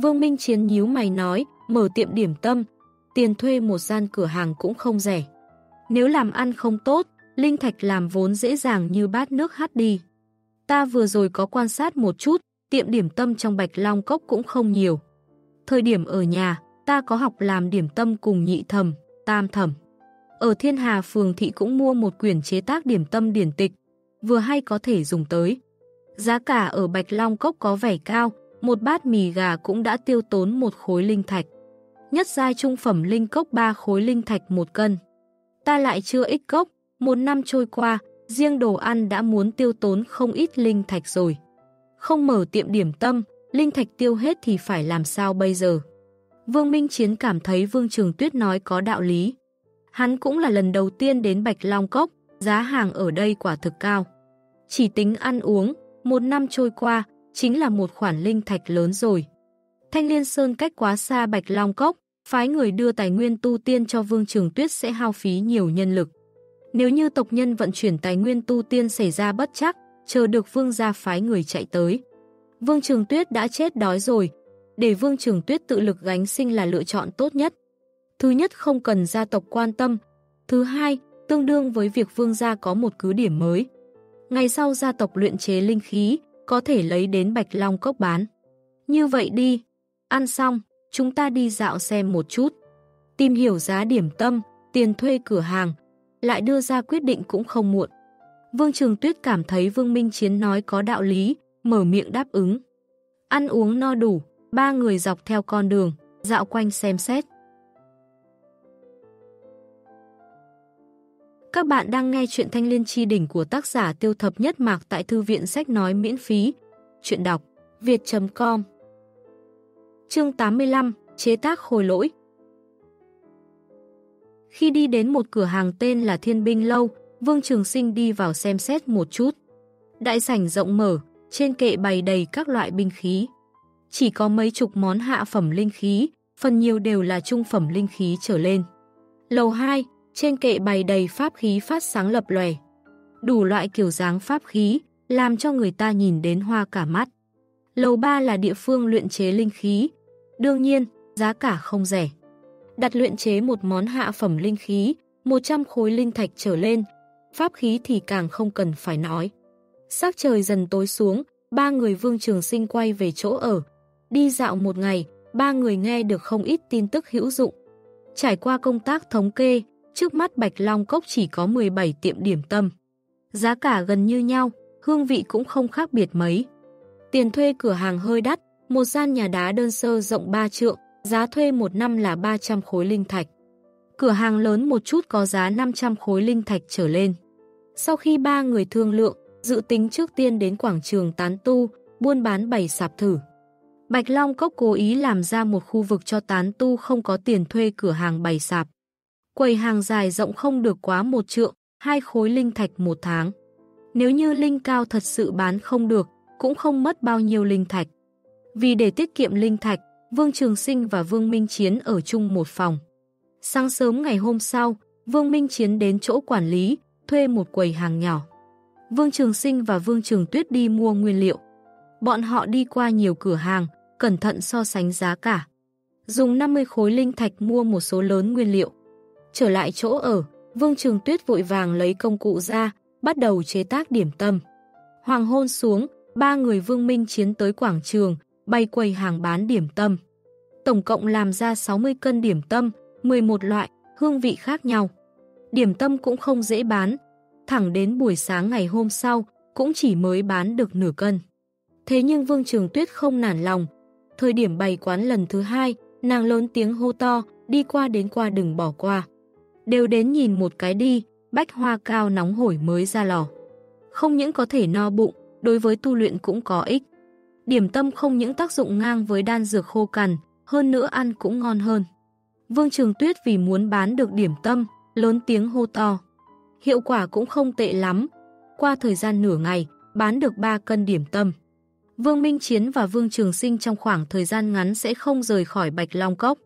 Vương Minh Chiến nhíu mày nói, mở tiệm điểm tâm, tiền thuê một gian cửa hàng cũng không rẻ. Nếu làm ăn không tốt, Linh Thạch làm vốn dễ dàng như bát nước hát đi. Ta vừa rồi có quan sát một chút, tiệm điểm tâm trong Bạch Long Cốc cũng không nhiều. Thời điểm ở nhà, ta có học làm điểm tâm cùng nhị thầm, tam thầm. Ở Thiên Hà Phường Thị cũng mua một quyển chế tác điểm tâm điển tịch, vừa hay có thể dùng tới. Giá cả ở Bạch Long Cốc có vẻ cao, một bát mì gà cũng đã tiêu tốn một khối linh thạch. Nhất giai trung phẩm linh cốc 3 khối linh thạch một cân. Ta lại chưa ít cốc, một năm trôi qua, riêng đồ ăn đã muốn tiêu tốn không ít linh thạch rồi. Không mở tiệm điểm tâm, linh thạch tiêu hết thì phải làm sao bây giờ? Vương Minh Chiến cảm thấy Vương Trường Tuyết nói có đạo lý. Hắn cũng là lần đầu tiên đến Bạch Long Cốc, giá hàng ở đây quả thực cao. Chỉ tính ăn uống, một năm trôi qua, chính là một khoản linh thạch lớn rồi. Thanh Liên Sơn cách quá xa Bạch Long Cốc, phái người đưa tài nguyên tu tiên cho Vương Trường Tuyết sẽ hao phí nhiều nhân lực. Nếu như tộc nhân vận chuyển tài nguyên tu tiên xảy ra bất chắc, chờ được Vương gia phái người chạy tới. Vương Trường Tuyết đã chết đói rồi, để Vương Trường Tuyết tự lực gánh sinh là lựa chọn tốt nhất. Thứ nhất không cần gia tộc quan tâm, thứ hai tương đương với việc Vương gia có một cứ điểm mới. Ngày sau gia tộc luyện chế linh khí, có thể lấy đến Bạch Long Cốc bán. Như vậy đi, ăn xong, chúng ta đi dạo xem một chút. Tìm hiểu giá điểm tâm, tiền thuê cửa hàng, lại đưa ra quyết định cũng không muộn. Vương Trường Tuyết cảm thấy Vương Minh Chiến nói có đạo lý, mở miệng đáp ứng. Ăn uống no đủ, ba người dọc theo con đường, dạo quanh xem xét. Các bạn đang nghe chuyện Thanh Liên Chi Đỉnh của tác giả Tiêu Thập Nhất Mạc tại Thư viện Sách Nói miễn phí. Chuyện đọc Việt.com Chương 85 Chế tác khôi lỗi Khi đi đến một cửa hàng tên là Thiên Binh Lâu, Vương Trường Sinh đi vào xem xét một chút. Đại sảnh rộng mở, trên kệ bày đầy các loại binh khí. Chỉ có mấy chục món hạ phẩm linh khí, phần nhiều đều là trung phẩm linh khí trở lên. Lầu 2, trên kệ bày đầy pháp khí phát sáng lập lòe. Đủ loại kiểu dáng pháp khí, làm cho người ta nhìn đến hoa cả mắt. Lầu 3 là địa phương luyện chế linh khí. Đương nhiên, giá cả không rẻ. Đặt luyện chế một món hạ phẩm linh khí, 100 khối linh thạch trở lên, pháp khí thì càng không cần phải nói. Sắc trời dần tối xuống, ba người vương trường sinh quay về chỗ ở. Đi dạo một ngày, ba người nghe được không ít tin tức hữu dụng. Trải qua công tác thống kê, trước mắt Bạch Long Cốc chỉ có 17 tiệm điểm tâm. Giá cả gần như nhau, hương vị cũng không khác biệt mấy. Tiền thuê cửa hàng hơi đắt, một gian nhà đá đơn sơ rộng 3 trượng, giá thuê một năm là 300 khối linh thạch. Cửa hàng lớn một chút có giá 500 khối linh thạch trở lên. Sau khi ba người thương lượng, dự tính trước tiên đến quảng trường tán tu, buôn bán bày sạp thử. Bạch Long Cốc cố ý làm ra một khu vực cho tán tu không có tiền thuê cửa hàng bày sạp. Quầy hàng dài rộng không được quá một trượng, hai khối linh thạch một tháng. Nếu như linh cao thật sự bán không được, cũng không mất bao nhiêu linh thạch. Vì để tiết kiệm linh thạch, Vương Trường Sinh và Vương Minh Chiến ở chung một phòng. Sáng sớm ngày hôm sau, Vương Minh Chiến đến chỗ quản lý, thuê một quầy hàng nhỏ. Vương Trường Sinh và Vương Trường Tuyết đi mua nguyên liệu. Bọn họ đi qua nhiều cửa hàng, cẩn thận so sánh giá cả. Dùng 50 khối linh thạch mua một số lớn nguyên liệu. Trở lại chỗ ở, Vương Trường Tuyết vội vàng lấy công cụ ra, bắt đầu chế tác điểm tâm. Hoàng hôn xuống, ba người Vương Minh chiến tới quảng trường, bay quầy hàng bán điểm tâm. Tổng cộng làm ra 60 cân điểm tâm, 11 loại, hương vị khác nhau. Điểm tâm cũng không dễ bán, thẳng đến buổi sáng ngày hôm sau cũng chỉ mới bán được nửa cân. Thế nhưng Vương Trường Tuyết không nản lòng. Thời điểm bày quán lần thứ hai, nàng lớn tiếng hô to, đi qua đến qua đừng bỏ qua. Đều đến nhìn một cái đi, bách hoa cao nóng hổi mới ra lò. Không những có thể no bụng, đối với tu luyện cũng có ích. Điểm tâm không những tác dụng ngang với đan dược khô cằn, hơn nữa ăn cũng ngon hơn. Vương Trường Tuyết vì muốn bán được điểm tâm, lớn tiếng hô to. Hiệu quả cũng không tệ lắm. Qua thời gian nửa ngày, bán được 3 cân điểm tâm. Vương Minh Chiến và Vương Trường Sinh trong khoảng thời gian ngắn sẽ không rời khỏi Bạch Long Cốc.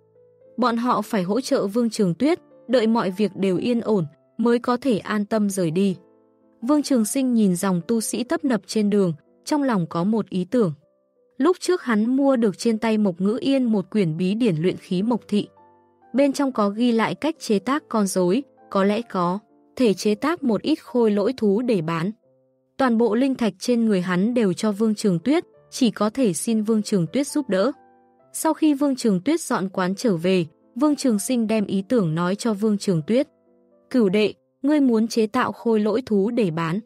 Bọn họ phải hỗ trợ Vương Trường Tuyết, đợi mọi việc đều yên ổn, mới có thể an tâm rời đi. Vương Trường Sinh nhìn dòng tu sĩ tấp nập trên đường, trong lòng có một ý tưởng. Lúc trước hắn mua được trên tay Mộc Ngữ Yên một quyển bí điển luyện khí Mộc Thị. Bên trong có ghi lại cách chế tác con rối, có lẽ có thể chế tác một ít khôi lỗi thú để bán. Toàn bộ linh thạch trên người hắn đều cho Vương Trường Tuyết, chỉ có thể xin Vương Trường Tuyết giúp đỡ. Sau khi Vương Trường Tuyết dọn quán trở về, Vương Trường Sinh đem ý tưởng nói cho Vương Trường Tuyết. Cửu đệ, ngươi muốn chế tạo khôi lỗi thú để bán.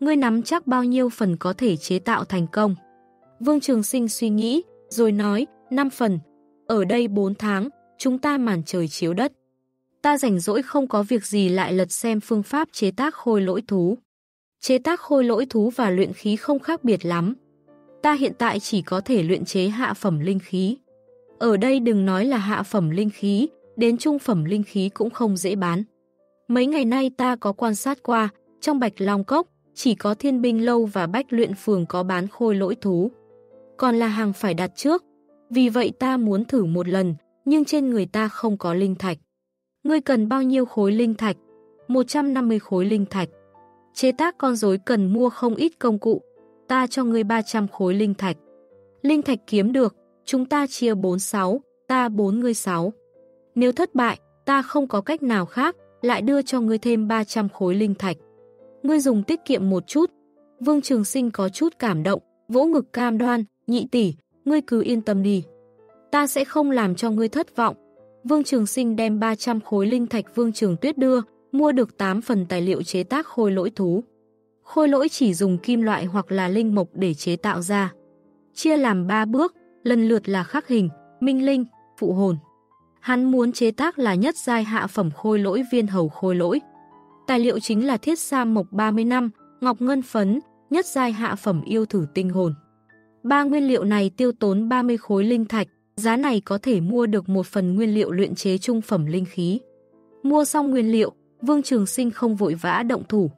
Ngươi nắm chắc bao nhiêu phần có thể chế tạo thành công. Vương Trường Sinh suy nghĩ, rồi nói, 5 phần. Ở đây 4 tháng, chúng ta màn trời chiếu đất. Ta rảnh rỗi không có việc gì lại lật xem phương pháp chế tác khôi lỗi thú. Chế tác khôi lỗi thú và luyện khí không khác biệt lắm. Ta hiện tại chỉ có thể luyện chế hạ phẩm linh khí. Ở đây đừng nói là hạ phẩm linh khí, đến trung phẩm linh khí cũng không dễ bán. Mấy ngày nay ta có quan sát qua, trong Bạch Long Cốc, chỉ có thiên binh lâu và bách luyện phường có bán khôi lỗi thú. Còn là hàng phải đặt trước, vì vậy ta muốn thử một lần, nhưng trên người ta không có linh thạch. Ngươi cần bao nhiêu khối linh thạch? 150 khối linh thạch. Chế tác con rối cần mua không ít công cụ. Ta cho ngươi 300 khối linh thạch. Linh thạch kiếm được, chúng ta chia 46, ta 4 ngươi 6. Nếu thất bại, ta không có cách nào khác, lại đưa cho ngươi thêm 300 khối linh thạch. Ngươi dùng tiết kiệm một chút. Vương Trường Sinh có chút cảm động, vỗ ngực cam đoan, nhị tỷ, ngươi cứ yên tâm đi. Ta sẽ không làm cho ngươi thất vọng. Vương Trường Sinh đem 300 khối linh thạch Vương Trường Tuyết đưa, mua được 8 phần tài liệu chế tác khôi lỗi thú. Khôi lỗi chỉ dùng kim loại hoặc là linh mộc để chế tạo ra. Chia làm 3 bước, lần lượt là khắc hình, minh linh, phụ hồn. Hắn muốn chế tác là nhất giai hạ phẩm khôi lỗi viên hầu khôi lỗi. Tài liệu chính là thiết sa mộc 30 năm, ngọc ngân phấn, nhất giai hạ phẩm yêu thử tinh hồn. Ba nguyên liệu này tiêu tốn 30 khối linh thạch, giá này có thể mua được một phần nguyên liệu luyện chế trung phẩm linh khí. Mua xong nguyên liệu, Vương Trường Sinh không vội vã động thủ,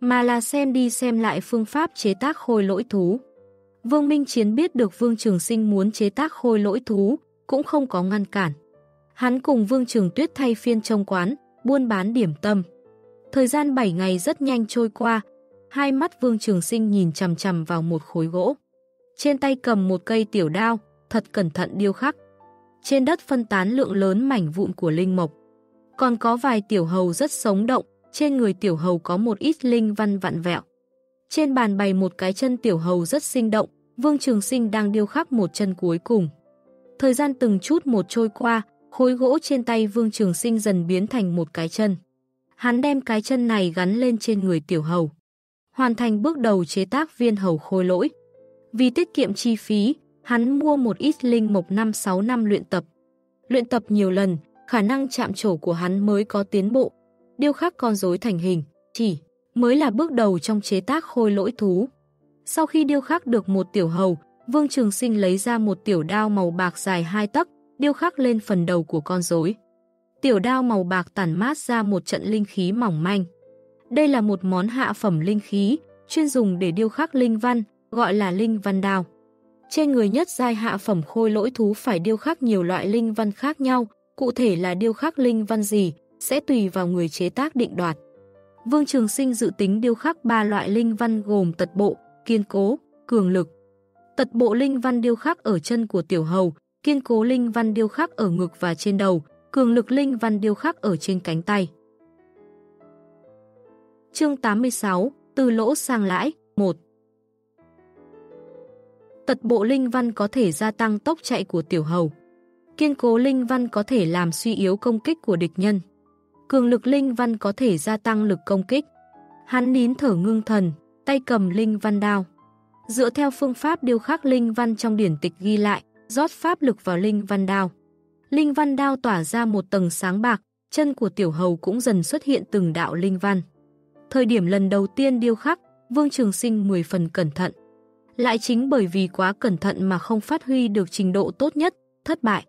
mà là xem đi xem lại phương pháp chế tác khôi lỗi thú. Vương Minh Chiến biết được Vương Trường Sinh muốn chế tác khôi lỗi thú, cũng không có ngăn cản. Hắn cùng Vương Trường Tuyết thay phiên trong quán, buôn bán điểm tâm. Thời gian 7 ngày rất nhanh trôi qua, hai mắt Vương Trường Sinh nhìn chằm chằm vào một khối gỗ. Trên tay cầm một cây tiểu đao, thật cẩn thận điêu khắc. Trên đất phân tán lượng lớn mảnh vụn của linh mộc. Còn có vài tiểu hầu rất sống động, trên người tiểu hầu có một ít linh văn vặn vẹo. Trên bàn bày một cái chân tiểu hầu rất sinh động, Vương Trường Sinh đang điêu khắc một chân cuối cùng. Thời gian từng chút một trôi qua, khối gỗ trên tay Vương Trường Sinh dần biến thành một cái chân. Hắn đem cái chân này gắn lên trên người tiểu hầu. Hoàn thành bước đầu chế tác viên hầu khôi lỗi. Vì tiết kiệm chi phí, hắn mua một ít linh mộc 5-6 năm luyện tập. Luyện tập nhiều lần, khả năng chạm trổ của hắn mới có tiến bộ. Điêu khắc con rối thành hình, chỉ mới là bước đầu trong chế tác khôi lỗi thú. Sau khi điêu khắc được một tiểu hầu, Vương Trường Sinh lấy ra một tiểu đao màu bạc dài hai tấc, điêu khắc lên phần đầu của con rối. Tiểu đao màu bạc tản mát ra một trận linh khí mỏng manh. Đây là một món hạ phẩm linh khí, chuyên dùng để điêu khắc linh văn, gọi là linh văn đao. Trên người nhất giai hạ phẩm khôi lỗi thú phải điêu khắc nhiều loại linh văn khác nhau, cụ thể là điêu khắc linh văn gì, sẽ tùy vào người chế tác định đoạt. Vương Trường Sinh dự tính điêu khắc ba loại linh văn gồm tật bộ, kiên cố, cường lực. Tật bộ linh văn điêu khắc ở chân của tiểu hầu, kiên cố linh văn điêu khắc ở ngực và trên đầu, cường lực linh văn điêu khắc ở trên cánh tay. Chương 86, từ lỗ sang lãi, 1 Tật bộ linh văn có thể gia tăng tốc chạy của tiểu hầu. Kiên cố linh văn có thể làm suy yếu công kích của địch nhân. Cường lực linh văn có thể gia tăng lực công kích. Hắn nín thở ngưng thần, tay cầm linh văn đao. Dựa theo phương pháp điêu khắc linh văn trong điển tịch ghi lại, rót pháp lực vào linh văn đao. Linh văn đao tỏa ra một tầng sáng bạc, chân của tiểu hầu cũng dần xuất hiện từng đạo linh văn. Thời điểm lần đầu tiên điêu khắc, Vương Trường Sinh 10 phần cẩn thận. Lại chính bởi vì quá cẩn thận mà không phát huy được trình độ tốt nhất, thất bại.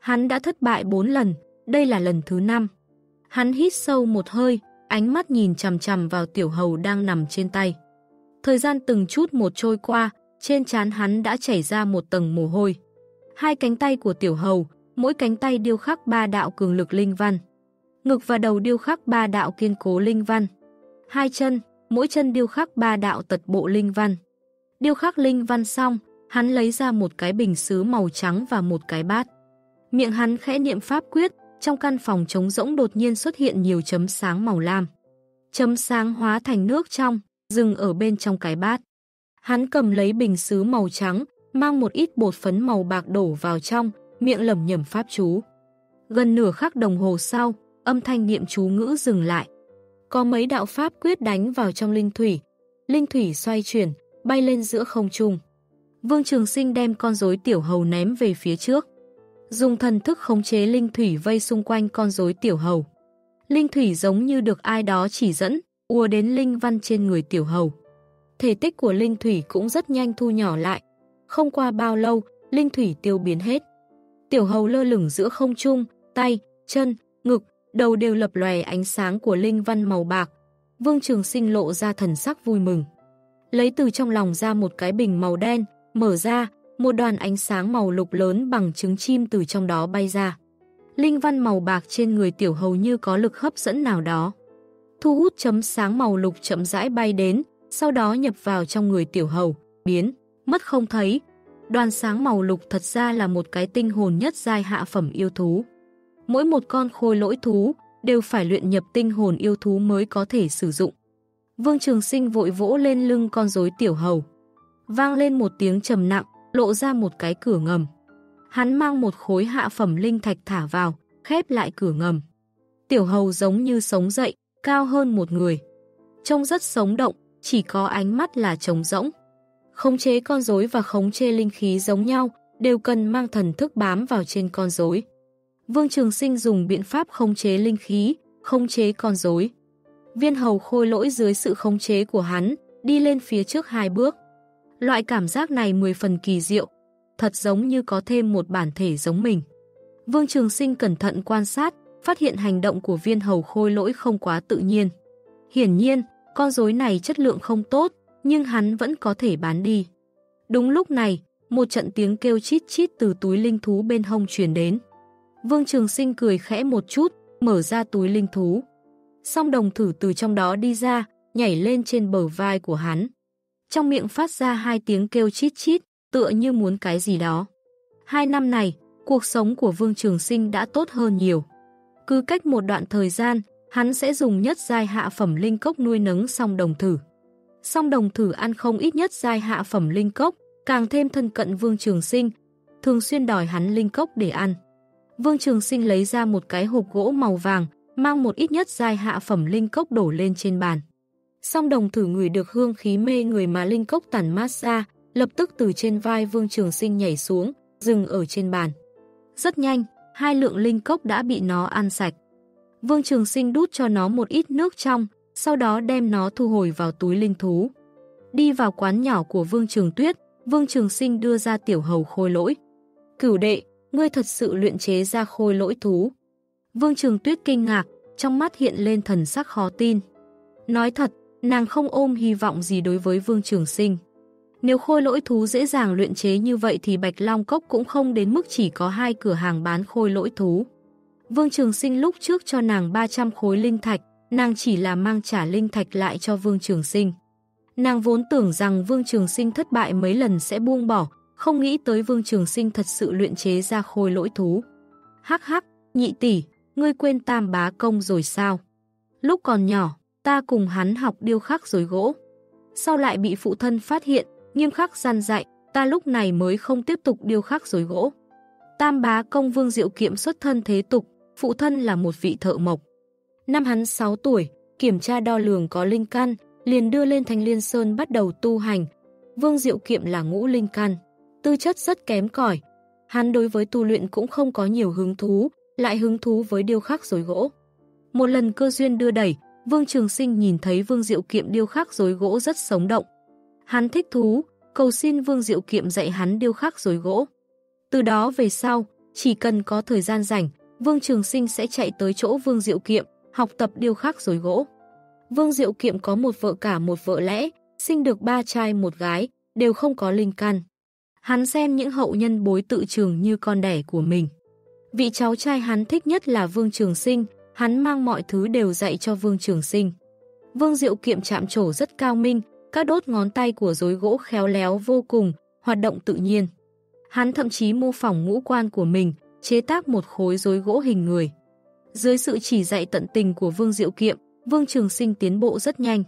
Hắn đã thất bại 4 lần, đây là lần thứ 5. Hắn hít sâu một hơi, ánh mắt nhìn chằm chằm vào tiểu hầu đang nằm trên tay. Thời gian từng chút một trôi qua, trên trán hắn đã chảy ra một tầng mồ hôi. Hai cánh tay của tiểu hầu, mỗi cánh tay điêu khắc ba đạo cường lực linh văn. Ngực và đầu điêu khắc ba đạo kiên cố linh văn. Hai chân, mỗi chân điêu khắc ba đạo tật bộ linh văn. Điêu khắc linh văn xong, hắn lấy ra một cái bình sứ màu trắng và một cái bát. Miệng hắn khẽ niệm pháp quyết, trong căn phòng trống rỗng đột nhiên xuất hiện nhiều chấm sáng màu lam. Chấm sáng hóa thành nước trong, dừng ở bên trong cái bát. Hắn cầm lấy bình sứ màu trắng, mang một ít bột phấn màu bạc đổ vào trong, miệng lẩm nhẩm pháp chú. Gần nửa khắc đồng hồ sau, âm thanh niệm chú ngữ dừng lại. Có mấy đạo pháp quyết đánh vào trong linh thủy. Linh thủy xoay chuyển, bay lên giữa không trung. Vương Trường Sinh đem con rối tiểu hầu ném về phía trước. Dùng thần thức khống chế linh thủy vây xung quanh con rối tiểu hầu. Linh thủy giống như được ai đó chỉ dẫn, ùa đến linh văn trên người tiểu hầu. Thể tích của linh thủy cũng rất nhanh thu nhỏ lại. Không qua bao lâu, linh thủy tiêu biến hết. Tiểu hầu lơ lửng giữa không trung, tay, chân, ngực, đầu đều lập lòe ánh sáng của linh văn màu bạc. Vương Trường Sinh lộ ra thần sắc vui mừng. Lấy từ trong lòng ra một cái bình màu đen, mở ra, một đoàn ánh sáng màu lục lớn bằng trứng chim từ trong đó bay ra. Linh văn màu bạc trên người tiểu hầu như có lực hấp dẫn nào đó. Thu hút chấm sáng màu lục chậm rãi bay đến, sau đó nhập vào trong người tiểu hầu, biến, mất không thấy. Đoàn sáng màu lục thật ra là một cái tinh hồn nhất giai hạ phẩm yêu thú. Mỗi một con khôi lỗi thú đều phải luyện nhập tinh hồn yêu thú mới có thể sử dụng. Vương Trường Sinh vội vỗ lên lưng con rối tiểu hầu. Vang lên một tiếng trầm nặng, lộ ra một cái cửa ngầm. Hắn mang một khối hạ phẩm linh thạch thả vào, khép lại cửa ngầm. Tiểu hầu giống như sống dậy, cao hơn một người. Trông rất sống động, chỉ có ánh mắt là trống rỗng. Khống chế con rối và khống chế linh khí giống nhau, đều cần mang thần thức bám vào trên con rối. Vương Trường Sinh dùng biện pháp khống chế linh khí, khống chế con rối. Viên hầu khôi lỗi dưới sự khống chế của hắn, đi lên phía trước hai bước. Loại cảm giác này mười phần kỳ diệu, thật giống như có thêm một bản thể giống mình. Vương Trường Sinh cẩn thận quan sát, phát hiện hành động của viên hầu khôi lỗi không quá tự nhiên. Hiển nhiên, con rối này chất lượng không tốt, nhưng hắn vẫn có thể bán đi. Đúng lúc này, một trận tiếng kêu chít chít từ túi linh thú bên hông truyền đến. Vương Trường Sinh cười khẽ một chút, mở ra túi linh thú. Song đồng thử từ trong đó đi ra, nhảy lên trên bờ vai của hắn. Trong miệng phát ra hai tiếng kêu chít chít, tựa như muốn cái gì đó. Hai năm này, cuộc sống của Vương Trường Sinh đã tốt hơn nhiều. Cứ cách một đoạn thời gian, hắn sẽ dùng nhất giai hạ phẩm linh cốc nuôi nấng song đồng thử. Song đồng thử ăn không ít nhất giai hạ phẩm linh cốc, càng thêm thân cận Vương Trường Sinh, thường xuyên đòi hắn linh cốc để ăn. Vương Trường Sinh lấy ra một cái hộp gỗ màu vàng, mang một ít nhất giai hạ phẩm linh cốc đổ lên trên bàn. Song đồng thử người được hương khí mê người mà linh cốc tản mát ra, lập tức từ trên vai Vương Trường Sinh nhảy xuống, dừng ở trên bàn. Rất nhanh, hai lượng linh cốc đã bị nó ăn sạch. Vương Trường Sinh đút cho nó một ít nước trong, sau đó đem nó thu hồi vào túi linh thú. Đi vào quán nhỏ của Vương Trường Tuyết, Vương Trường Sinh đưa ra tiểu hầu khôi lỗi. Cửu đệ, ngươi thật sự luyện chế ra khôi lỗi thú. Vương Trường Tuyết kinh ngạc, trong mắt hiện lên thần sắc khó tin. Nói thật, nàng không ôm hy vọng gì đối với Vương Trường Sinh. Nếu khôi lỗi thú dễ dàng luyện chế như vậy thì Bạch Long Cốc cũng không đến mức chỉ có hai cửa hàng bán khôi lỗi thú. Vương Trường Sinh lúc trước cho nàng 300 khối linh thạch, nàng chỉ là mang trả linh thạch lại cho Vương Trường Sinh. Nàng vốn tưởng rằng Vương Trường Sinh thất bại mấy lần sẽ buông bỏ, không nghĩ tới Vương Trường Sinh thật sự luyện chế ra khôi lỗi thú. Hắc hắc, nhị tỷ, ngươi quên tam bá công rồi sao? Lúc còn nhỏ, ta cùng hắn học điêu khắc rồi gỗ. Sau lại bị phụ thân phát hiện, nghiêm khắc gian dạy, ta lúc này mới không tiếp tục điêu khắc rồi gỗ. Tam bá công Vương Diệu Kiệm xuất thân thế tục, phụ thân là một vị thợ mộc. Năm hắn 6 tuổi, kiểm tra đo lường có linh căn, liền đưa lên Thanh Liên Sơn bắt đầu tu hành. Vương Diệu Kiệm là ngũ linh căn, tư chất rất kém cỏi. Hắn đối với tu luyện cũng không có nhiều hứng thú, lại hứng thú với điêu khắc rồi gỗ. Một lần cơ duyên đưa đẩy, Vương Trường Sinh nhìn thấy Vương Diệu Kiệm điêu khắc rối gỗ rất sống động. Hắn thích thú, cầu xin Vương Diệu Kiệm dạy hắn điêu khắc rối gỗ. Từ đó về sau, chỉ cần có thời gian rảnh, Vương Trường Sinh sẽ chạy tới chỗ Vương Diệu Kiệm, học tập điêu khắc rối gỗ. Vương Diệu Kiệm có một vợ cả một vợ lẽ, sinh được ba trai một gái, đều không có linh căn. Hắn xem những hậu nhân bối tự trường như con đẻ của mình. Vị cháu trai hắn thích nhất là Vương Trường Sinh, hắn mang mọi thứ đều dạy cho Vương Trường Sinh. Vương Diệu Kiệm chạm trổ rất cao minh, các đốt ngón tay của rối gỗ khéo léo vô cùng, hoạt động tự nhiên. Hắn thậm chí mô phỏng ngũ quan của mình, chế tác một khối rối gỗ hình người. Dưới sự chỉ dạy tận tình của Vương Diệu Kiệm, Vương Trường Sinh tiến bộ rất nhanh.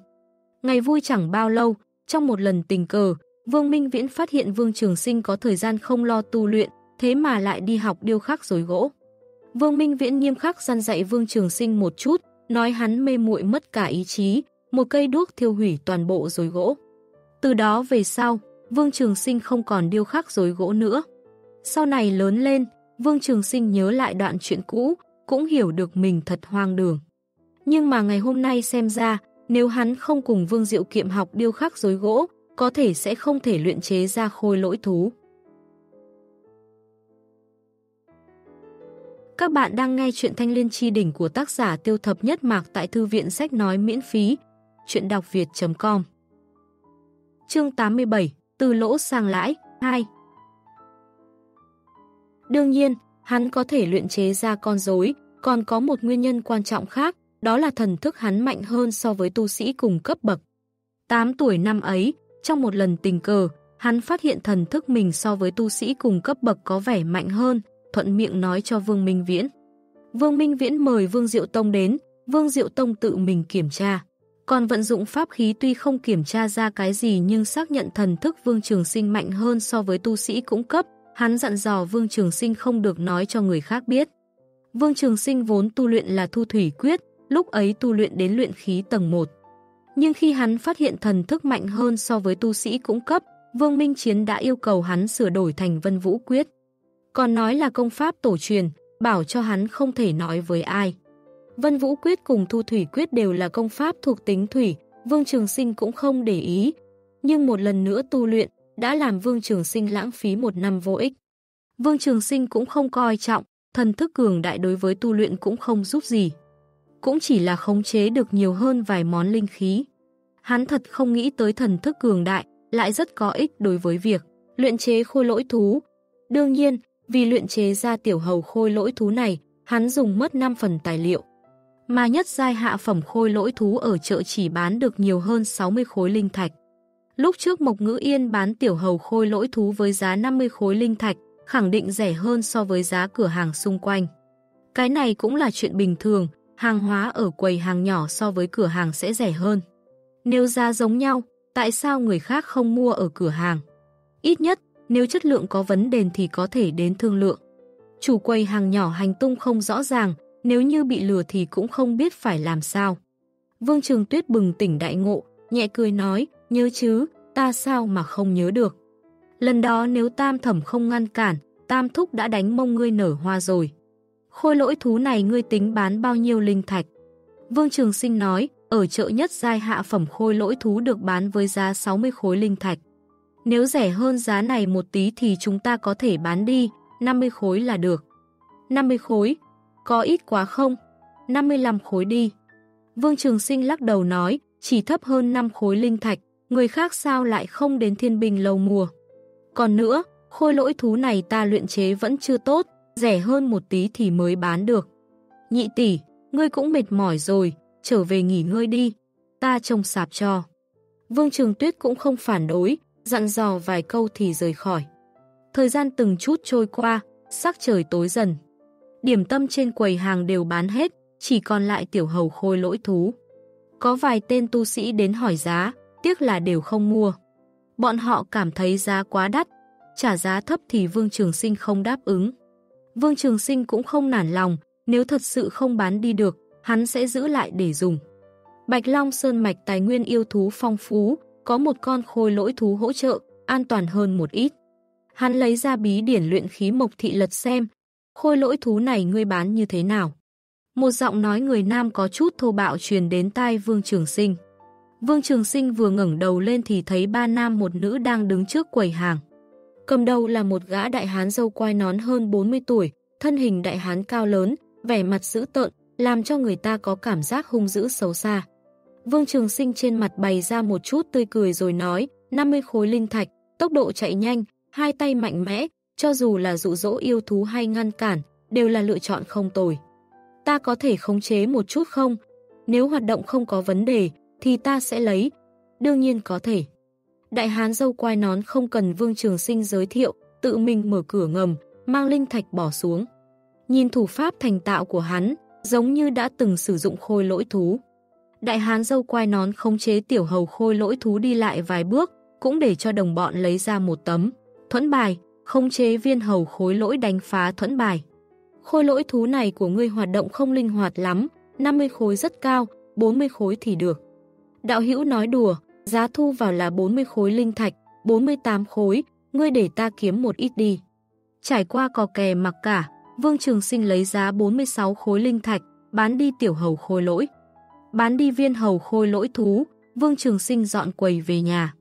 Ngày vui chẳng bao lâu, trong một lần tình cờ, Vương Minh Viễn phát hiện Vương Trường Sinh có thời gian không lo tu luyện, thế mà lại đi học điêu khắc rối gỗ. Vương Minh Viễn nghiêm khắc gian dạy Vương Trường Sinh một chút, nói hắn mê muội mất cả ý chí, một cây đuốc thiêu hủy toàn bộ rối gỗ. Từ đó về sau, Vương Trường Sinh không còn điêu khắc rối gỗ nữa. Sau này lớn lên, Vương Trường Sinh nhớ lại đoạn chuyện cũ, cũng hiểu được mình thật hoang đường. Nhưng mà ngày hôm nay xem ra, nếu hắn không cùng Vương Diệu Kiệm học điêu khắc rối gỗ, có thể sẽ không thể luyện chế ra khôi lỗi thú. Các bạn đang nghe chuyện Thanh Liên Chi Đỉnh của tác giả Tiêu Thập Nhất Mạc tại Thư viện Sách Nói miễn phí, chuyện đọc việt.com Chương 87 Từ lỗ sang lãi 2 Đương nhiên, hắn có thể luyện chế ra con rối, còn có một nguyên nhân quan trọng khác, đó là thần thức hắn mạnh hơn so với tu sĩ cùng cấp bậc. 8 tuổi năm ấy, trong một lần tình cờ, hắn phát hiện thần thức mình so với tu sĩ cùng cấp bậc có vẻ mạnh hơn, thuận miệng nói cho Vương Minh Viễn. Vương Minh Viễn mời Vương Diệu Tông đến, Vương Diệu Tông tự mình kiểm tra. Còn vận dụng pháp khí tuy không kiểm tra ra cái gì nhưng xác nhận thần thức Vương Trường Sinh mạnh hơn so với tu sĩ cũng cấp, hắn dặn dò Vương Trường Sinh không được nói cho người khác biết. Vương Trường Sinh vốn tu luyện là thu thủy quyết, lúc ấy tu luyện đến luyện khí tầng 1. Nhưng khi hắn phát hiện thần thức mạnh hơn so với tu sĩ cũng cấp, Vương Minh Chiến đã yêu cầu hắn sửa đổi thành Vân Vũ Quyết. Còn nói là công pháp tổ truyền, bảo cho hắn không thể nói với ai. Vân Vũ Quyết cùng Thu Thủy Quyết đều là công pháp thuộc tính thủy, Vương Trường Sinh cũng không để ý. Nhưng một lần nữa tu luyện, đã làm Vương Trường Sinh lãng phí một năm vô ích. Vương Trường Sinh cũng không coi trọng, thần thức cường đại đối với tu luyện cũng không giúp gì. Cũng chỉ là khống chế được nhiều hơn vài món linh khí. Hắn thật không nghĩ tới thần thức cường đại, lại rất có ích đối với việc luyện chế khôi lỗi thú. Đương nhiên, vì luyện chế ra tiểu hầu khôi lỗi thú này, hắn dùng mất 5 phần tài liệu. Mà nhất giai hạ phẩm khôi lỗi thú ở chợ chỉ bán được nhiều hơn 60 khối linh thạch. Lúc trước Mộc Ngữ Yên bán tiểu hầu khôi lỗi thú với giá 50 khối linh thạch, khẳng định rẻ hơn so với giá cửa hàng xung quanh. Cái này cũng là chuyện bình thường, hàng hóa ở quầy hàng nhỏ so với cửa hàng sẽ rẻ hơn. Nếu giá giống nhau, tại sao người khác không mua ở cửa hàng? Ít nhất, nếu chất lượng có vấn đề thì có thể đến thương lượng. Chủ quầy hàng nhỏ hành tung không rõ ràng, nếu như bị lừa thì cũng không biết phải làm sao. Vương Trường Tuyết bừng tỉnh đại ngộ, nhẹ cười nói, nhớ chứ, ta sao mà không nhớ được. Lần đó nếu tam thẩm không ngăn cản, tam thúc đã đánh mông ngươi nở hoa rồi. Khôi lỗi thú này ngươi tính bán bao nhiêu linh thạch? Vương Trường Sinh nói, ở chợ nhất giai hạ phẩm khôi lỗi thú được bán với giá 60 khối linh thạch. Nếu rẻ hơn giá này một tí thì chúng ta có thể bán đi, 50 khối là được. 50 khối? Có ít quá không? 55 khối đi. Vương Trường Sinh lắc đầu nói, chỉ thấp hơn 5 khối linh thạch, người khác sao lại không đến thiên bình lâu mùa. Còn nữa, khôi lỗi thú này ta luyện chế vẫn chưa tốt, rẻ hơn một tí thì mới bán được. Nhị tỷ, ngươi cũng mệt mỏi rồi, trở về nghỉ ngơi đi, ta trông sạp cho. Vương Trường Tuyết cũng không phản đối, dặn dò vài câu thì rời khỏi. Thời gian từng chút trôi qua, sắc trời tối dần. Điểm tâm trên quầy hàng đều bán hết, chỉ còn lại tiểu hầu khôi lỗi thú. Có vài tên tu sĩ đến hỏi giá, tiếc là đều không mua. Bọn họ cảm thấy giá quá đắt, trả giá thấp thì Vương Trường Sinh không đáp ứng. Vương Trường Sinh cũng không nản lòng, nếu thật sự không bán đi được, hắn sẽ giữ lại để dùng. Bạch Long Sơn Mạch tài nguyên yêu thú phong phú, có một con khôi lỗi thú hỗ trợ, an toàn hơn một ít. Hắn lấy ra bí điển luyện khí mộc thị lật xem, khôi lỗi thú này ngươi bán như thế nào? Một giọng nói người nam có chút thô bạo truyền đến tai Vương Trường Sinh. Vương Trường Sinh vừa ngẩng đầu lên thì thấy ba nam một nữ đang đứng trước quầy hàng. Cầm đầu là một gã đại hán dâu quai nón hơn 40 tuổi, thân hình đại hán cao lớn, vẻ mặt dữ tợn, làm cho người ta có cảm giác hung dữ xấu xa. Vương Trường Sinh trên mặt bày ra một chút tươi cười rồi nói, 50 khối linh thạch, tốc độ chạy nhanh, hai tay mạnh mẽ, cho dù là dụ dỗ yêu thú hay ngăn cản, đều là lựa chọn không tồi. Ta có thể khống chế một chút không? Nếu hoạt động không có vấn đề, thì ta sẽ lấy. Đương nhiên có thể. Đại hán dâu quai nón không cần Vương Trường Sinh giới thiệu, tự mình mở cửa ngầm, mang linh thạch bỏ xuống. Nhìn thủ pháp thành tạo của hắn, giống như đã từng sử dụng khôi lỗi thú. Đại hán dâu quai nón khống chế tiểu hầu khôi lỗi thú đi lại vài bước, cũng để cho đồng bọn lấy ra một tấm. Thuẫn bài, khống chế viên hầu khối lỗi đánh phá thuẫn bài. Khôi lỗi thú này của ngươi hoạt động không linh hoạt lắm, 50 khối rất cao, 40 khối thì được. Đạo hữu nói đùa, giá thu vào là 40 khối linh thạch, 48 khối, ngươi để ta kiếm một ít đi. Trải qua cò kè mặc cả, Vương Trường Sinh lấy giá 46 khối linh thạch, bán đi tiểu hầu khôi lỗi. Bán đi viên hầu khôi lỗi thú, Vương Trường Sinh dọn quầy về nhà.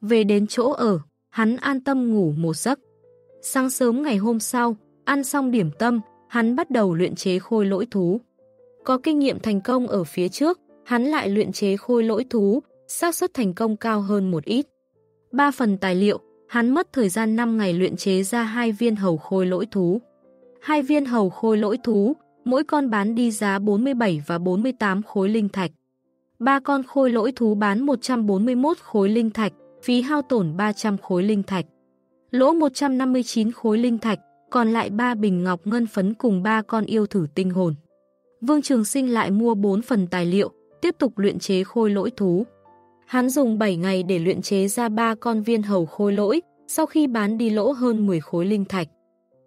Về đến chỗ ở, hắn an tâm ngủ một giấc. Sáng sớm ngày hôm sau, ăn xong điểm tâm, hắn bắt đầu luyện chế khôi lỗi thú. Có kinh nghiệm thành công ở phía trước, hắn lại luyện chế khôi lỗi thú, xác suất thành công cao hơn một ít. Ba phần tài liệu, hắn mất thời gian 5 ngày luyện chế ra hai viên hầu khôi lỗi thú. Hai viên hầu khôi lỗi thú, mỗi con bán đi giá 47 và 48 khối linh thạch. Ba con khôi lỗi thú bán 141 khối linh thạch, phí hao tổn 300 khối linh thạch. Lỗ 159 khối linh thạch, còn lại 3 bình ngọc ngân phấn cùng 3 con yêu thử tinh hồn. Vương Trường Sinh lại mua 4 phần tài liệu, tiếp tục luyện chế khôi lỗi thú. Hắn dùng 7 ngày để luyện chế ra 3 con viên hầu khôi lỗi, sau khi bán đi lỗ hơn 10 khối linh thạch.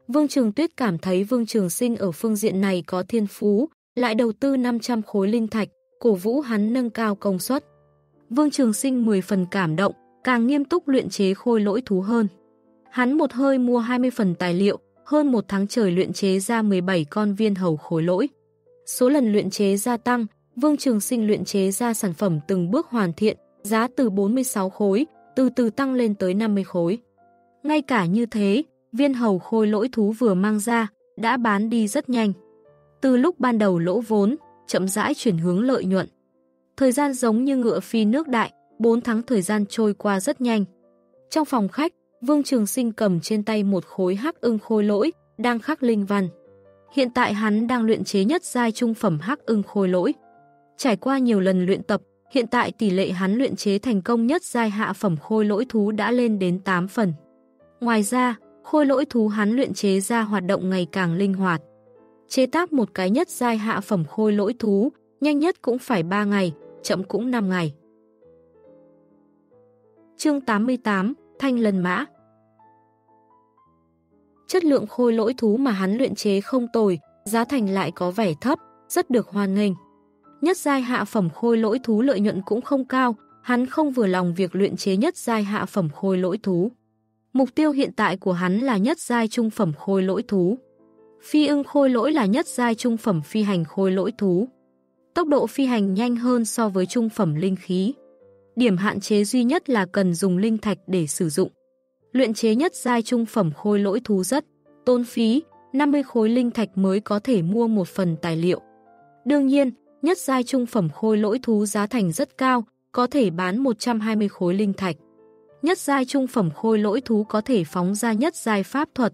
Vương Trường Tuyết cảm thấy Vương Trường Sinh ở phương diện này có thiên phú, lại đầu tư 500 khối linh thạch, cổ vũ hắn nâng cao công suất. Vương Trường Sinh 10 phần cảm động, càng nghiêm túc luyện chế khôi lỗi thú hơn. Hắn một hơi mua 20 phần tài liệu, hơn một tháng trời luyện chế ra 17 con viên hầu khối lỗi. Số lần luyện chế gia tăng, Vương Trường Sinh luyện chế ra sản phẩm từng bước hoàn thiện, giá từ 46 khối, từ từ tăng lên tới 50 khối. Ngay cả như thế, viên hầu khôi lỗi thú vừa mang ra, đã bán đi rất nhanh. Từ lúc ban đầu lỗ vốn, chậm rãi chuyển hướng lợi nhuận. Thời gian giống như ngựa phi nước đại, 4 tháng thời gian trôi qua rất nhanh. Trong phòng khách, Vương Trường Sinh cầm trên tay một khối hắc ưng khôi lỗi, đang khắc linh văn. Hiện tại hắn đang luyện chế nhất giai trung phẩm hắc ưng khôi lỗi. Trải qua nhiều lần luyện tập, hiện tại tỷ lệ hắn luyện chế thành công nhất giai hạ phẩm khôi lỗi thú đã lên đến 8 phần. Ngoài ra, khôi lỗi thú hắn luyện chế ra hoạt động ngày càng linh hoạt. Chế tác một cái nhất giai hạ phẩm khôi lỗi thú, nhanh nhất cũng phải 3 ngày, chậm cũng 5 ngày. Chương 88 Thanh lần Mã Chất lượng khôi lỗi thú mà hắn luyện chế không tồi, giá thành lại có vẻ thấp, rất được hoan nghênh. Nhất giai hạ phẩm khôi lỗi thú lợi nhuận cũng không cao, hắn không vừa lòng việc luyện chế nhất giai hạ phẩm khôi lỗi thú. Mục tiêu hiện tại của hắn là nhất giai trung phẩm khôi lỗi thú. Phi ưng khôi lỗi là nhất giai trung phẩm phi hành khôi lỗi thú. Tốc độ phi hành nhanh hơn so với trung phẩm linh khí. Điểm hạn chế duy nhất là cần dùng linh thạch để sử dụng. Luyện chế nhất giai trung phẩm khôi lỗi thú rất tôn phí, 50 khối linh thạch mới có thể mua một phần tài liệu. Đương nhiên, nhất giai trung phẩm khôi lỗi thú giá thành rất cao, có thể bán 120 khối linh thạch. Nhất giai trung phẩm khôi lỗi thú có thể phóng ra nhất giai pháp thuật.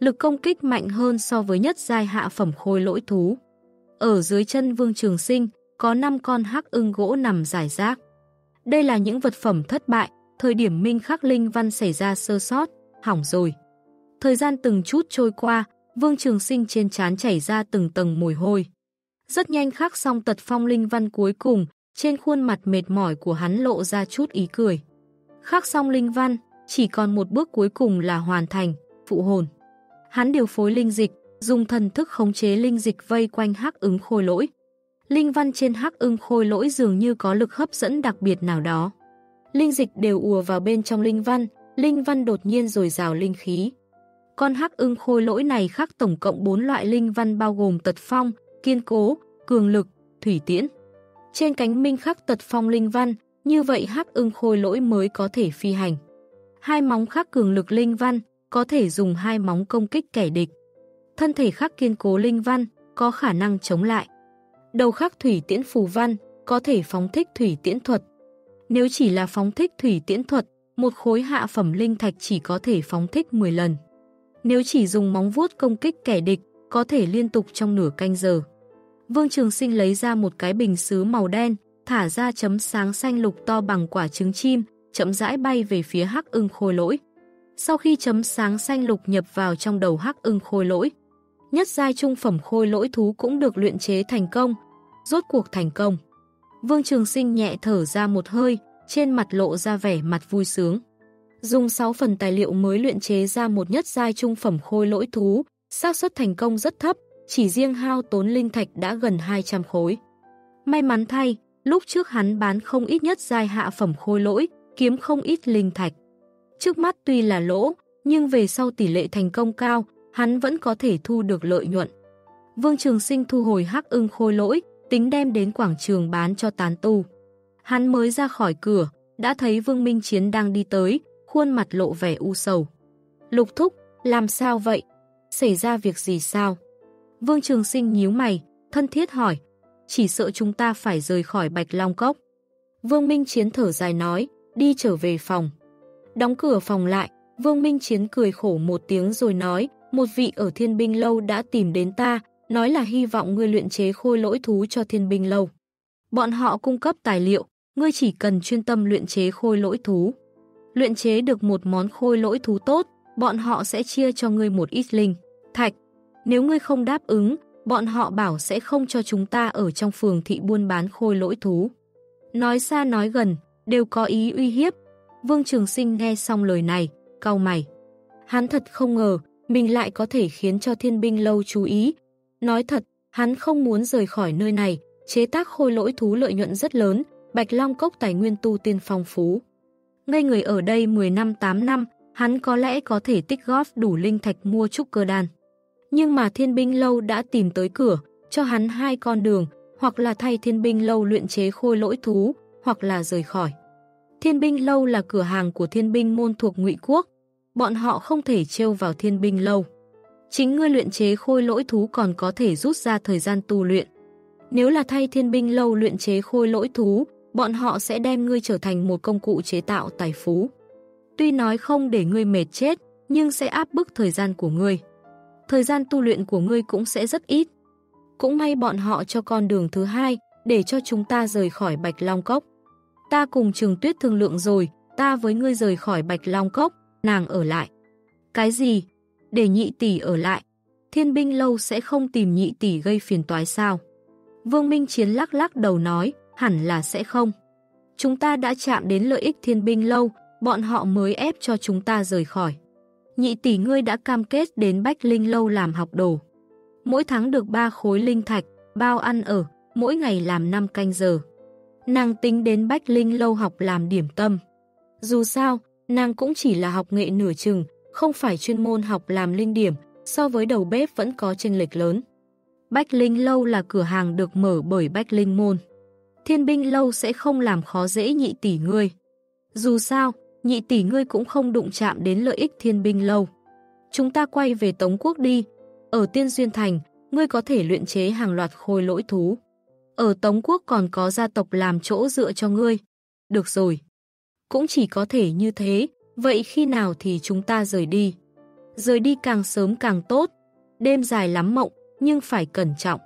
Lực công kích mạnh hơn so với nhất giai hạ phẩm khôi lỗi thú. Ở dưới chân Vương Trường Sinh, có 5 con hắc ưng gỗ nằm giải rác. Đây là những vật phẩm thất bại, thời điểm minh khắc linh văn xảy ra sơ sót, hỏng rồi. Thời gian từng chút trôi qua, Vương Trường Sinh trên trán chảy ra từng tầng mùi hôi. Rất nhanh khắc xong tật phong linh văn cuối cùng, trên khuôn mặt mệt mỏi của hắn lộ ra chút ý cười. Khắc xong linh văn, chỉ còn một bước cuối cùng là hoàn thành, phụ hồn. Hắn điều phối linh dịch, dùng thần thức khống chế linh dịch vây quanh hắc ứng khôi lỗi. Linh văn trên hắc ưng khôi lỗi dường như có lực hấp dẫn đặc biệt nào đó. Linh dịch đều ùa vào bên trong linh văn, linh văn đột nhiên rồi rào linh khí. Con hắc ưng khôi lỗi này khắc tổng cộng 4 loại linh văn bao gồm tật phong, kiên cố, cường lực, thủy tiễn. Trên cánh minh khắc tật phong linh văn, như vậy hắc ưng khôi lỗi mới có thể phi hành. Hai móng khắc cường lực linh văn, có thể dùng hai móng công kích kẻ địch. Thân thể khắc kiên cố linh văn, có khả năng chống lại. Đầu khắc thủy tiễn phù văn, có thể phóng thích thủy tiễn thuật. Nếu chỉ là phóng thích thủy tiễn thuật, một khối hạ phẩm linh thạch chỉ có thể phóng thích 10 lần. Nếu chỉ dùng móng vuốt công kích kẻ địch, có thể liên tục trong nửa canh giờ. Vương Trường Sinh lấy ra một cái bình sứ màu đen, thả ra chấm sáng xanh lục to bằng quả trứng chim, chậm rãi bay về phía hắc ưng khôi lỗi. Sau khi chấm sáng xanh lục nhập vào trong đầu hắc ưng khôi lỗi, nhất giai trung phẩm khôi lỗi thú cũng được luyện chế thành công, rốt cuộc thành công. Vương Trường Sinh nhẹ thở ra một hơi, trên mặt lộ ra vẻ mặt vui sướng. Dùng 6 phần tài liệu mới luyện chế ra một nhất giai trung phẩm khôi lỗi thú, xác suất thành công rất thấp, chỉ riêng hao tốn linh thạch đã gần 200 khối. May mắn thay, lúc trước hắn bán không ít nhất giai hạ phẩm khôi lỗi, kiếm không ít linh thạch. Trước mắt tuy là lỗ, nhưng về sau tỷ lệ thành công cao, hắn vẫn có thể thu được lợi nhuận. Vương Trường Sinh thu hồi hắc ưng khôi lỗi, tính đem đến quảng trường bán cho tán tu. Hắn mới ra khỏi cửa, đã thấy Vương Minh Chiến đang đi tới, khuôn mặt lộ vẻ u sầu. Lục thúc, làm sao vậy? Xảy ra việc gì sao? Vương Trường Sinh nhíu mày, thân thiết hỏi, chỉ sợ chúng ta phải rời khỏi Bạch Long Cốc. Vương Minh Chiến thở dài nói, đi trở về phòng. Đóng cửa phòng lại, Vương Minh Chiến cười khổ một tiếng rồi nói, một vị ở thiên binh lâu đã tìm đến ta, nói là hy vọng ngươi luyện chế khôi lỗi thú cho thiên binh lâu. Bọn họ cung cấp tài liệu, ngươi chỉ cần chuyên tâm luyện chế khôi lỗi thú. Luyện chế được một món khôi lỗi thú tốt, bọn họ sẽ chia cho ngươi một ít linh, thạch. Nếu ngươi không đáp ứng, bọn họ bảo sẽ không cho chúng ta ở trong phường thị buôn bán khôi lỗi thú. Nói xa nói gần, đều có ý uy hiếp. Vương Trường Sinh nghe xong lời này, cau mày. Hắn thật không ngờ, mình lại có thể khiến cho thiên binh lâu chú ý. Nói thật, hắn không muốn rời khỏi nơi này, chế tác khôi lỗi thú lợi nhuận rất lớn, Bạch Long Cốc tài nguyên tu tiên phong phú. Ngây người ở đây 10 năm 8 năm, hắn có lẽ có thể tích góp đủ linh thạch mua trúc cơ đan. Nhưng mà thiên binh lâu đã tìm tới cửa, cho hắn hai con đường, hoặc là thay thiên binh lâu luyện chế khôi lỗi thú, hoặc là rời khỏi. Thiên binh lâu là cửa hàng của thiên binh môn thuộc ngụy quốc, bọn họ không thể trêu vào thiên binh lâu. Chính ngươi luyện chế khôi lỗi thú còn có thể rút ra thời gian tu luyện. Nếu là thay thiên binh lâu luyện chế khôi lỗi thú, bọn họ sẽ đem ngươi trở thành một công cụ chế tạo tài phú. Tuy nói không để ngươi mệt chết, nhưng sẽ áp bức thời gian của ngươi. Thời gian tu luyện của ngươi cũng sẽ rất ít. Cũng may bọn họ cho con đường thứ hai, để cho chúng ta rời khỏi Bạch Long Cốc. Ta cùng Trường Tuyết thương lượng rồi, ta với ngươi rời khỏi Bạch Long Cốc, nàng ở lại. Cái gì? Để nhị tỷ ở lại. Thiên binh lâu sẽ không tìm nhị tỷ gây phiền toái sao? Vương Minh Chiến lắc lắc đầu nói, hẳn là sẽ không. Chúng ta đã chạm đến lợi ích thiên binh lâu, bọn họ mới ép cho chúng ta rời khỏi. Nhị tỷ ngươi đã cam kết đến Bách Linh lâu làm học đồ. Mỗi tháng được 3 khối linh thạch, bao ăn ở, mỗi ngày làm 5 canh giờ. Nàng tính đến Bách Linh lâu học làm điểm tâm. Dù sao, nàng cũng chỉ là học nghệ nửa chừng, không phải chuyên môn học làm linh điểm, so với đầu bếp vẫn có chênh lệch lớn. Bách Linh lâu là cửa hàng được mở bởi Bách Linh môn. Thiên binh lâu sẽ không làm khó dễ nhị tỷ ngươi. Dù sao, nhị tỷ ngươi cũng không đụng chạm đến lợi ích thiên binh lâu. Chúng ta quay về Tống Quốc đi. Ở Tiên Duyên Thành, ngươi có thể luyện chế hàng loạt khôi lỗi thú. Ở Tống Quốc còn có gia tộc làm chỗ dựa cho ngươi. Được rồi. Cũng chỉ có thể như thế, vậy khi nào thì chúng ta rời đi? Rời đi càng sớm càng tốt. Đêm dài lắm mộng, nhưng phải cẩn trọng.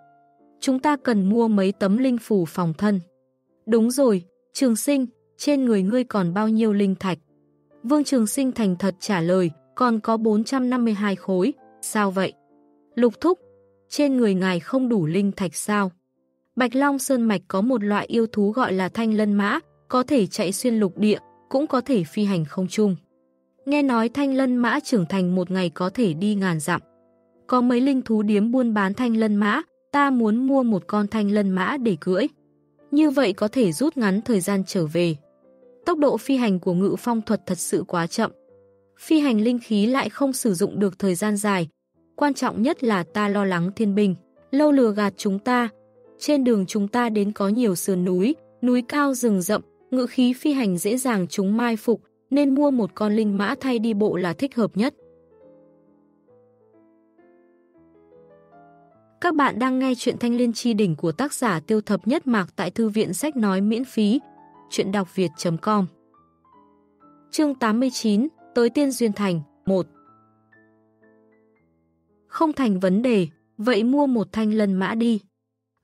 chúng ta cần mua mấy tấm linh phù phòng thân. Đúng rồi, Trường Sinh, trên người ngươi còn bao nhiêu linh thạch? Vương Trường Sinh thành thật trả lời, còn có 452 khối, sao vậy? Lục thúc, trên người ngài không đủ linh thạch sao? Bạch Long Sơn Mạch có một loại yêu thú gọi là thanh lân mã, có thể chạy xuyên lục địa, cũng có thể phi hành không trung. Nghe nói thanh lân mã trưởng thành một ngày có thể đi ngàn dặm. Có mấy linh thú điếm buôn bán thanh lân mã, ta muốn mua một con thanh lân mã để cưỡi. Như vậy có thể rút ngắn thời gian trở về. Tốc độ phi hành của ngự phong thuật thật sự quá chậm. Phi hành linh khí lại không sử dụng được thời gian dài. Quan trọng nhất là ta lo lắng thiên binh. Lâu lừa gạt chúng ta. Trên đường chúng ta đến có nhiều sườn núi, núi cao rừng rậm, ngự khí phi hành dễ dàng chúng mai phục, nên mua một con linh mã thay đi bộ là thích hợp nhất. Các bạn đang nghe chuyện Thanh Liên Chi Đỉnh của tác giả Tiêu Thập Nhất Mạc tại Thư viện Sách Nói miễn phí, chuyện đọc việt.com Chương 89, Tới Tiên Duyên Thành, 1 Không thành vấn đề, vậy mua một thanh lân mã đi.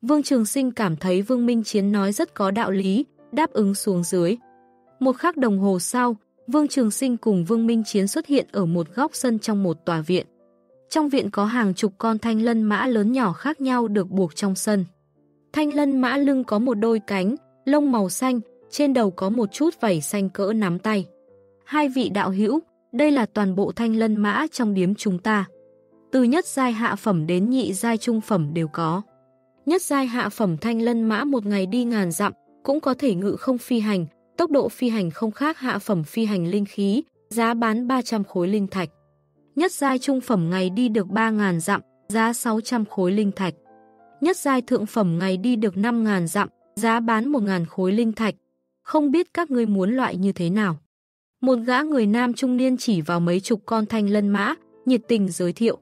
Vương Trường Sinh cảm thấy Vương Minh Chiến nói rất có đạo lý, đáp ứng xuống dưới. Một khắc đồng hồ sau, Vương Trường Sinh cùng Vương Minh Chiến xuất hiện ở một góc sân trong một tòa viện. Trong viện có hàng chục con thanh lân mã lớn nhỏ khác nhau được buộc trong sân. Thanh lân mã lưng có một đôi cánh, lông màu xanh, trên đầu có một chút vảy xanh cỡ nắm tay. Hai vị đạo hữu, đây là toàn bộ thanh lân mã trong điếm chúng ta. Từ nhất giai hạ phẩm đến nhị giai trung phẩm đều có. Nhất giai hạ phẩm thanh lân mã một ngày đi ngàn dặm, cũng có thể ngự không phi hành, tốc độ phi hành không khác hạ phẩm phi hành linh khí, giá bán 300 khối linh thạch. Nhất giai trung phẩm ngày đi được 3.000 dặm, giá 600 khối linh thạch. Nhất giai thượng phẩm ngày đi được 5.000 dặm, giá bán 1.000 khối linh thạch. Không biết các ngươi muốn loại như thế nào. Một gã người nam trung niên chỉ vào mấy chục con thanh lân mã, nhiệt tình giới thiệu.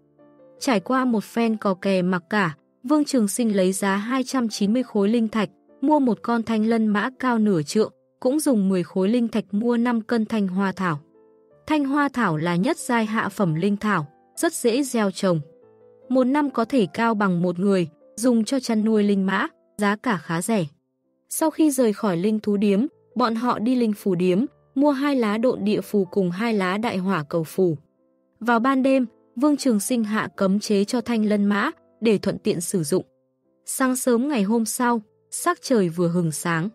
Trải qua một phen cò kè mặc cả, Vương Trường Sinh lấy giá 290 khối linh thạch, mua một con thanh lân mã cao nửa trượng, cũng dùng 10 khối linh thạch mua 5 cân thanh hoa thảo. Thanh hoa thảo là nhất giai hạ phẩm linh thảo, rất dễ gieo trồng. Một năm có thể cao bằng một người, dùng cho chăn nuôi linh mã, giá cả khá rẻ. Sau khi rời khỏi linh thú điếm, bọn họ đi linh phù điếm, mua hai lá độn địa phù cùng hai lá đại hỏa cầu phù. Vào ban đêm, Vương Trường Sinh hạ cấm chế cho thanh lân mã để thuận tiện sử dụng. Sáng sớm ngày hôm sau, sắc trời vừa hừng sáng.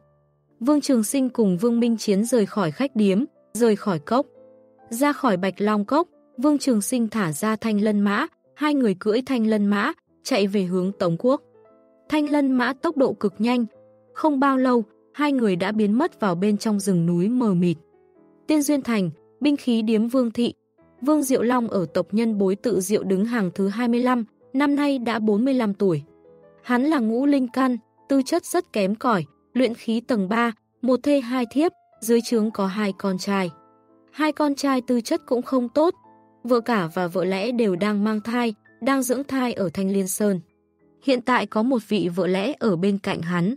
Vương Trường Sinh cùng Vương Minh Chiến rời khỏi khách điếm, rời khỏi cốc. Ra khỏi Bạch Long Cốc, Vương Trường Sinh thả ra thanh lân mã, hai người cưỡi thanh lân mã, chạy về hướng Tống Quốc. Thanh lân mã tốc độ cực nhanh, không bao lâu, hai người đã biến mất vào bên trong rừng núi mờ mịt. Tiên Duyên Thành, binh khí điếm Vương Thị, Vương Diệu Long ở tộc nhân bối tự Diệu đứng hàng thứ 25, năm nay đã 45 tuổi. Hắn là ngũ linh căn, tư chất rất kém cỏi, luyện khí tầng 3, một thê hai thiếp, dưới trướng có hai con trai. Hai con trai tư chất cũng không tốt, vợ cả và vợ lẽ đều đang mang thai, đang dưỡng thai ở Thanh Liên Sơn. Hiện tại có một vị vợ lẽ ở bên cạnh hắn.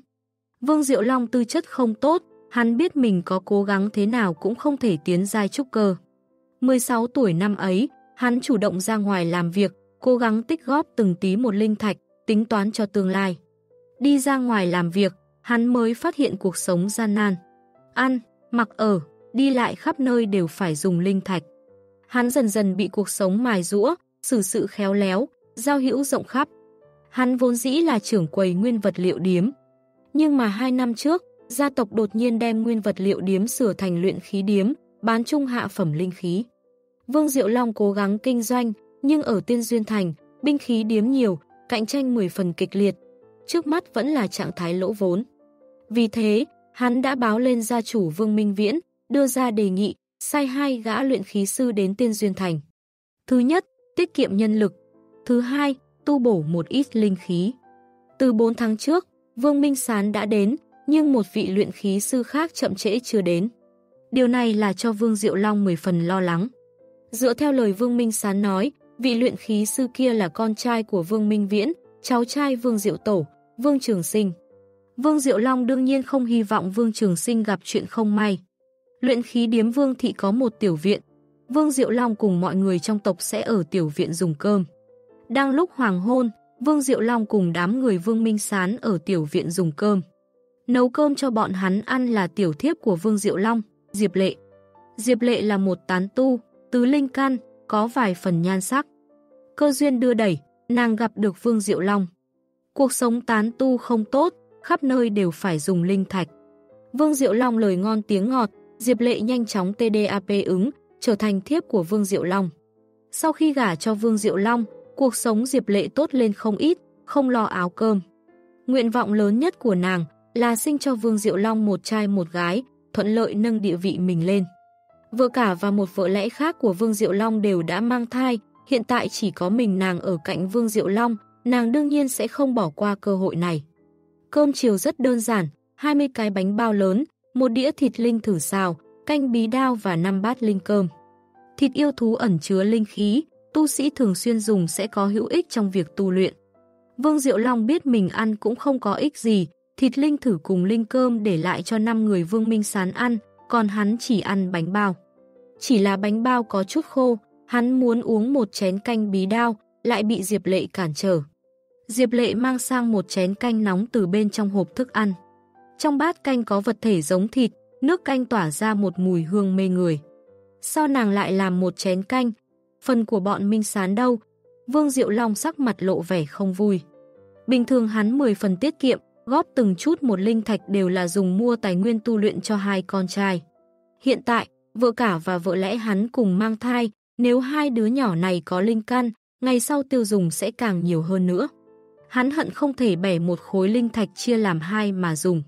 Vương Diệu Long tư chất không tốt, hắn biết mình có cố gắng thế nào cũng không thể tiến giai trúc cơ. 16 tuổi năm ấy, hắn chủ động ra ngoài làm việc, cố gắng tích góp từng tí một linh thạch, tính toán cho tương lai. Đi ra ngoài làm việc, hắn mới phát hiện cuộc sống gian nan. Ăn, mặc ở, đi lại khắp nơi đều phải dùng linh thạch. Hắn dần dần bị cuộc sống mài rũa, xử sự khéo léo, giao hữu rộng khắp. Hắn vốn dĩ là trưởng quầy nguyên vật liệu điếm. Nhưng mà hai năm trước, gia tộc đột nhiên đem nguyên vật liệu điếm sửa thành luyện khí điếm, bán trung hạ phẩm linh khí. Vương Diệu Long cố gắng kinh doanh, nhưng ở Tiên Duyên Thành, binh khí điếm nhiều, cạnh tranh 10 phần kịch liệt. Trước mắt vẫn là trạng thái lỗ vốn. Vì thế, hắn đã báo lên gia chủ Vương Minh Viễn, đưa ra đề nghị, sai hai gã luyện khí sư đến Tiên Duyên Thành. Thứ nhất, tiết kiệm nhân lực. Thứ hai, tu bổ một ít linh khí. Từ 4 tháng trước, Vương Minh Sán đã đến, nhưng một vị luyện khí sư khác chậm trễ chưa đến. Điều này là cho Vương Diệu Long 10 phần lo lắng. Dựa theo lời Vương Minh Sán nói, vị luyện khí sư kia là con trai của Vương Minh Viễn, cháu trai Vương Diệu Tổ, Vương Trường Sinh. Vương Diệu Long đương nhiên không hy vọng Vương Trường Sinh gặp chuyện không may. Luyện khí điếm Vương Thị có một tiểu viện. Vương Diệu Long cùng mọi người trong tộc sẽ ở tiểu viện dùng cơm. Đang lúc hoàng hôn, Vương Diệu Long cùng đám người Vương Minh Sán ở tiểu viện dùng cơm. Nấu cơm cho bọn hắn ăn là tiểu thiếp của Vương Diệu Long, Diệp Lệ. Diệp Lệ là một tán tu, tứ linh căn, có vài phần nhan sắc. Cơ duyên đưa đẩy, nàng gặp được Vương Diệu Long. Cuộc sống tán tu không tốt, khắp nơi đều phải dùng linh thạch. Vương Diệu Long lời ngon tiếng ngọt, Diệp Lệ nhanh chóng TDAP ứng, trở thành thiếp của Vương Diệu Long. Sau khi gả cho Vương Diệu Long, cuộc sống Diệp Lệ tốt lên không ít, không lo áo cơm. Nguyện vọng lớn nhất của nàng là sinh cho Vương Diệu Long một trai một gái, thuận lợi nâng địa vị mình lên. Vợ cả và một vợ lẽ khác của Vương Diệu Long đều đã mang thai, hiện tại chỉ có mình nàng ở cạnh Vương Diệu Long, nàng đương nhiên sẽ không bỏ qua cơ hội này. Cơm chiều rất đơn giản, 20 cái bánh bao lớn, một đĩa thịt linh thử xào, canh bí đao và 5 bát linh cơm. Thịt yêu thú ẩn chứa linh khí, tu sĩ thường xuyên dùng sẽ có hữu ích trong việc tu luyện. Vương Diệu Long biết mình ăn cũng không có ích gì, thịt linh thử cùng linh cơm để lại cho 5 người Vương Minh Sán ăn, còn hắn chỉ ăn bánh bao. Chỉ là bánh bao có chút khô, hắn muốn uống một chén canh bí đao, lại bị Diệp Lệ cản trở. Diệp Lệ mang sang một chén canh nóng từ bên trong hộp thức ăn. Trong bát canh có vật thể giống thịt, nước canh tỏa ra một mùi hương mê người. Sau nàng lại làm một chén canh? Phần của bọn Minh Sán đâu? Vương Diệu Long sắc mặt lộ vẻ không vui. Bình thường hắn 10 phần tiết kiệm, góp từng chút một linh thạch đều là dùng mua tài nguyên tu luyện cho hai con trai. Hiện tại, vợ cả và vợ lẽ hắn cùng mang thai, nếu hai đứa nhỏ này có linh căn, ngày sau tiêu dùng sẽ càng nhiều hơn nữa. Hắn hận không thể bẻ một khối linh thạch chia làm hai mà dùng.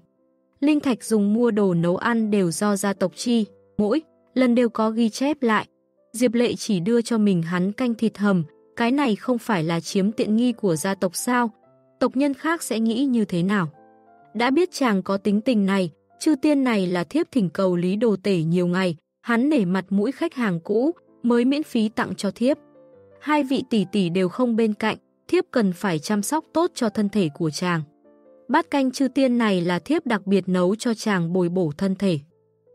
Linh thạch dùng mua đồ nấu ăn đều do gia tộc chi, mỗi lần đều có ghi chép lại. Diệp Lệ chỉ đưa cho mình hắn canh thịt hầm, cái này không phải là chiếm tiện nghi của gia tộc sao, tộc nhân khác sẽ nghĩ như thế nào. Đã biết chàng có tính tình này, chư tiên này là thiếp thỉnh cầu lý đồ tể nhiều ngày, hắn nể mặt mũi khách hàng cũ, mới miễn phí tặng cho thiếp. Hai vị tỷ tỷ đều không bên cạnh, thiếp cần phải chăm sóc tốt cho thân thể của chàng. Bát canh chư tiên này là thiếp đặc biệt nấu cho chàng bồi bổ thân thể.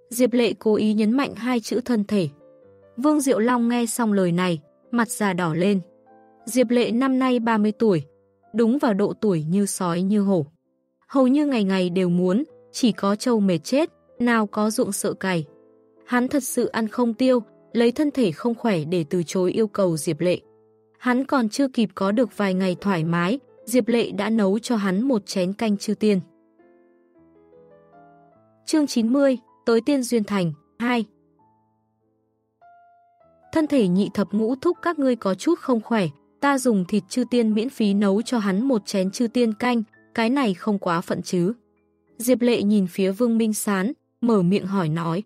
Diệp lệ cố ý nhấn mạnh hai chữ thân thể. Vương Diệu Long nghe xong lời này, mặt già đỏ lên. Diệp lệ năm nay 30 tuổi, đúng vào độ tuổi như sói như hổ. Hầu như ngày ngày đều muốn, chỉ có trâu mệt chết, nào có ruộng sợ cày. Hắn thật sự ăn không tiêu, lấy thân thể không khỏe để từ chối yêu cầu Diệp Lệ. Hắn còn chưa kịp có được vài ngày thoải mái, Diệp Lệ đã nấu cho hắn một chén canh chư tiên. Chương 90, Tới Tiên Duyên Thành, 2 Thân thể nhị thập ngũ thúc các ngươi có chút không khỏe, ta dùng thịt chư tiên miễn phí nấu cho hắn một chén chư tiên canh, cái này không quá phận chứ. Diệp lệ nhìn phía Vương Minh Sán, mở miệng hỏi nói.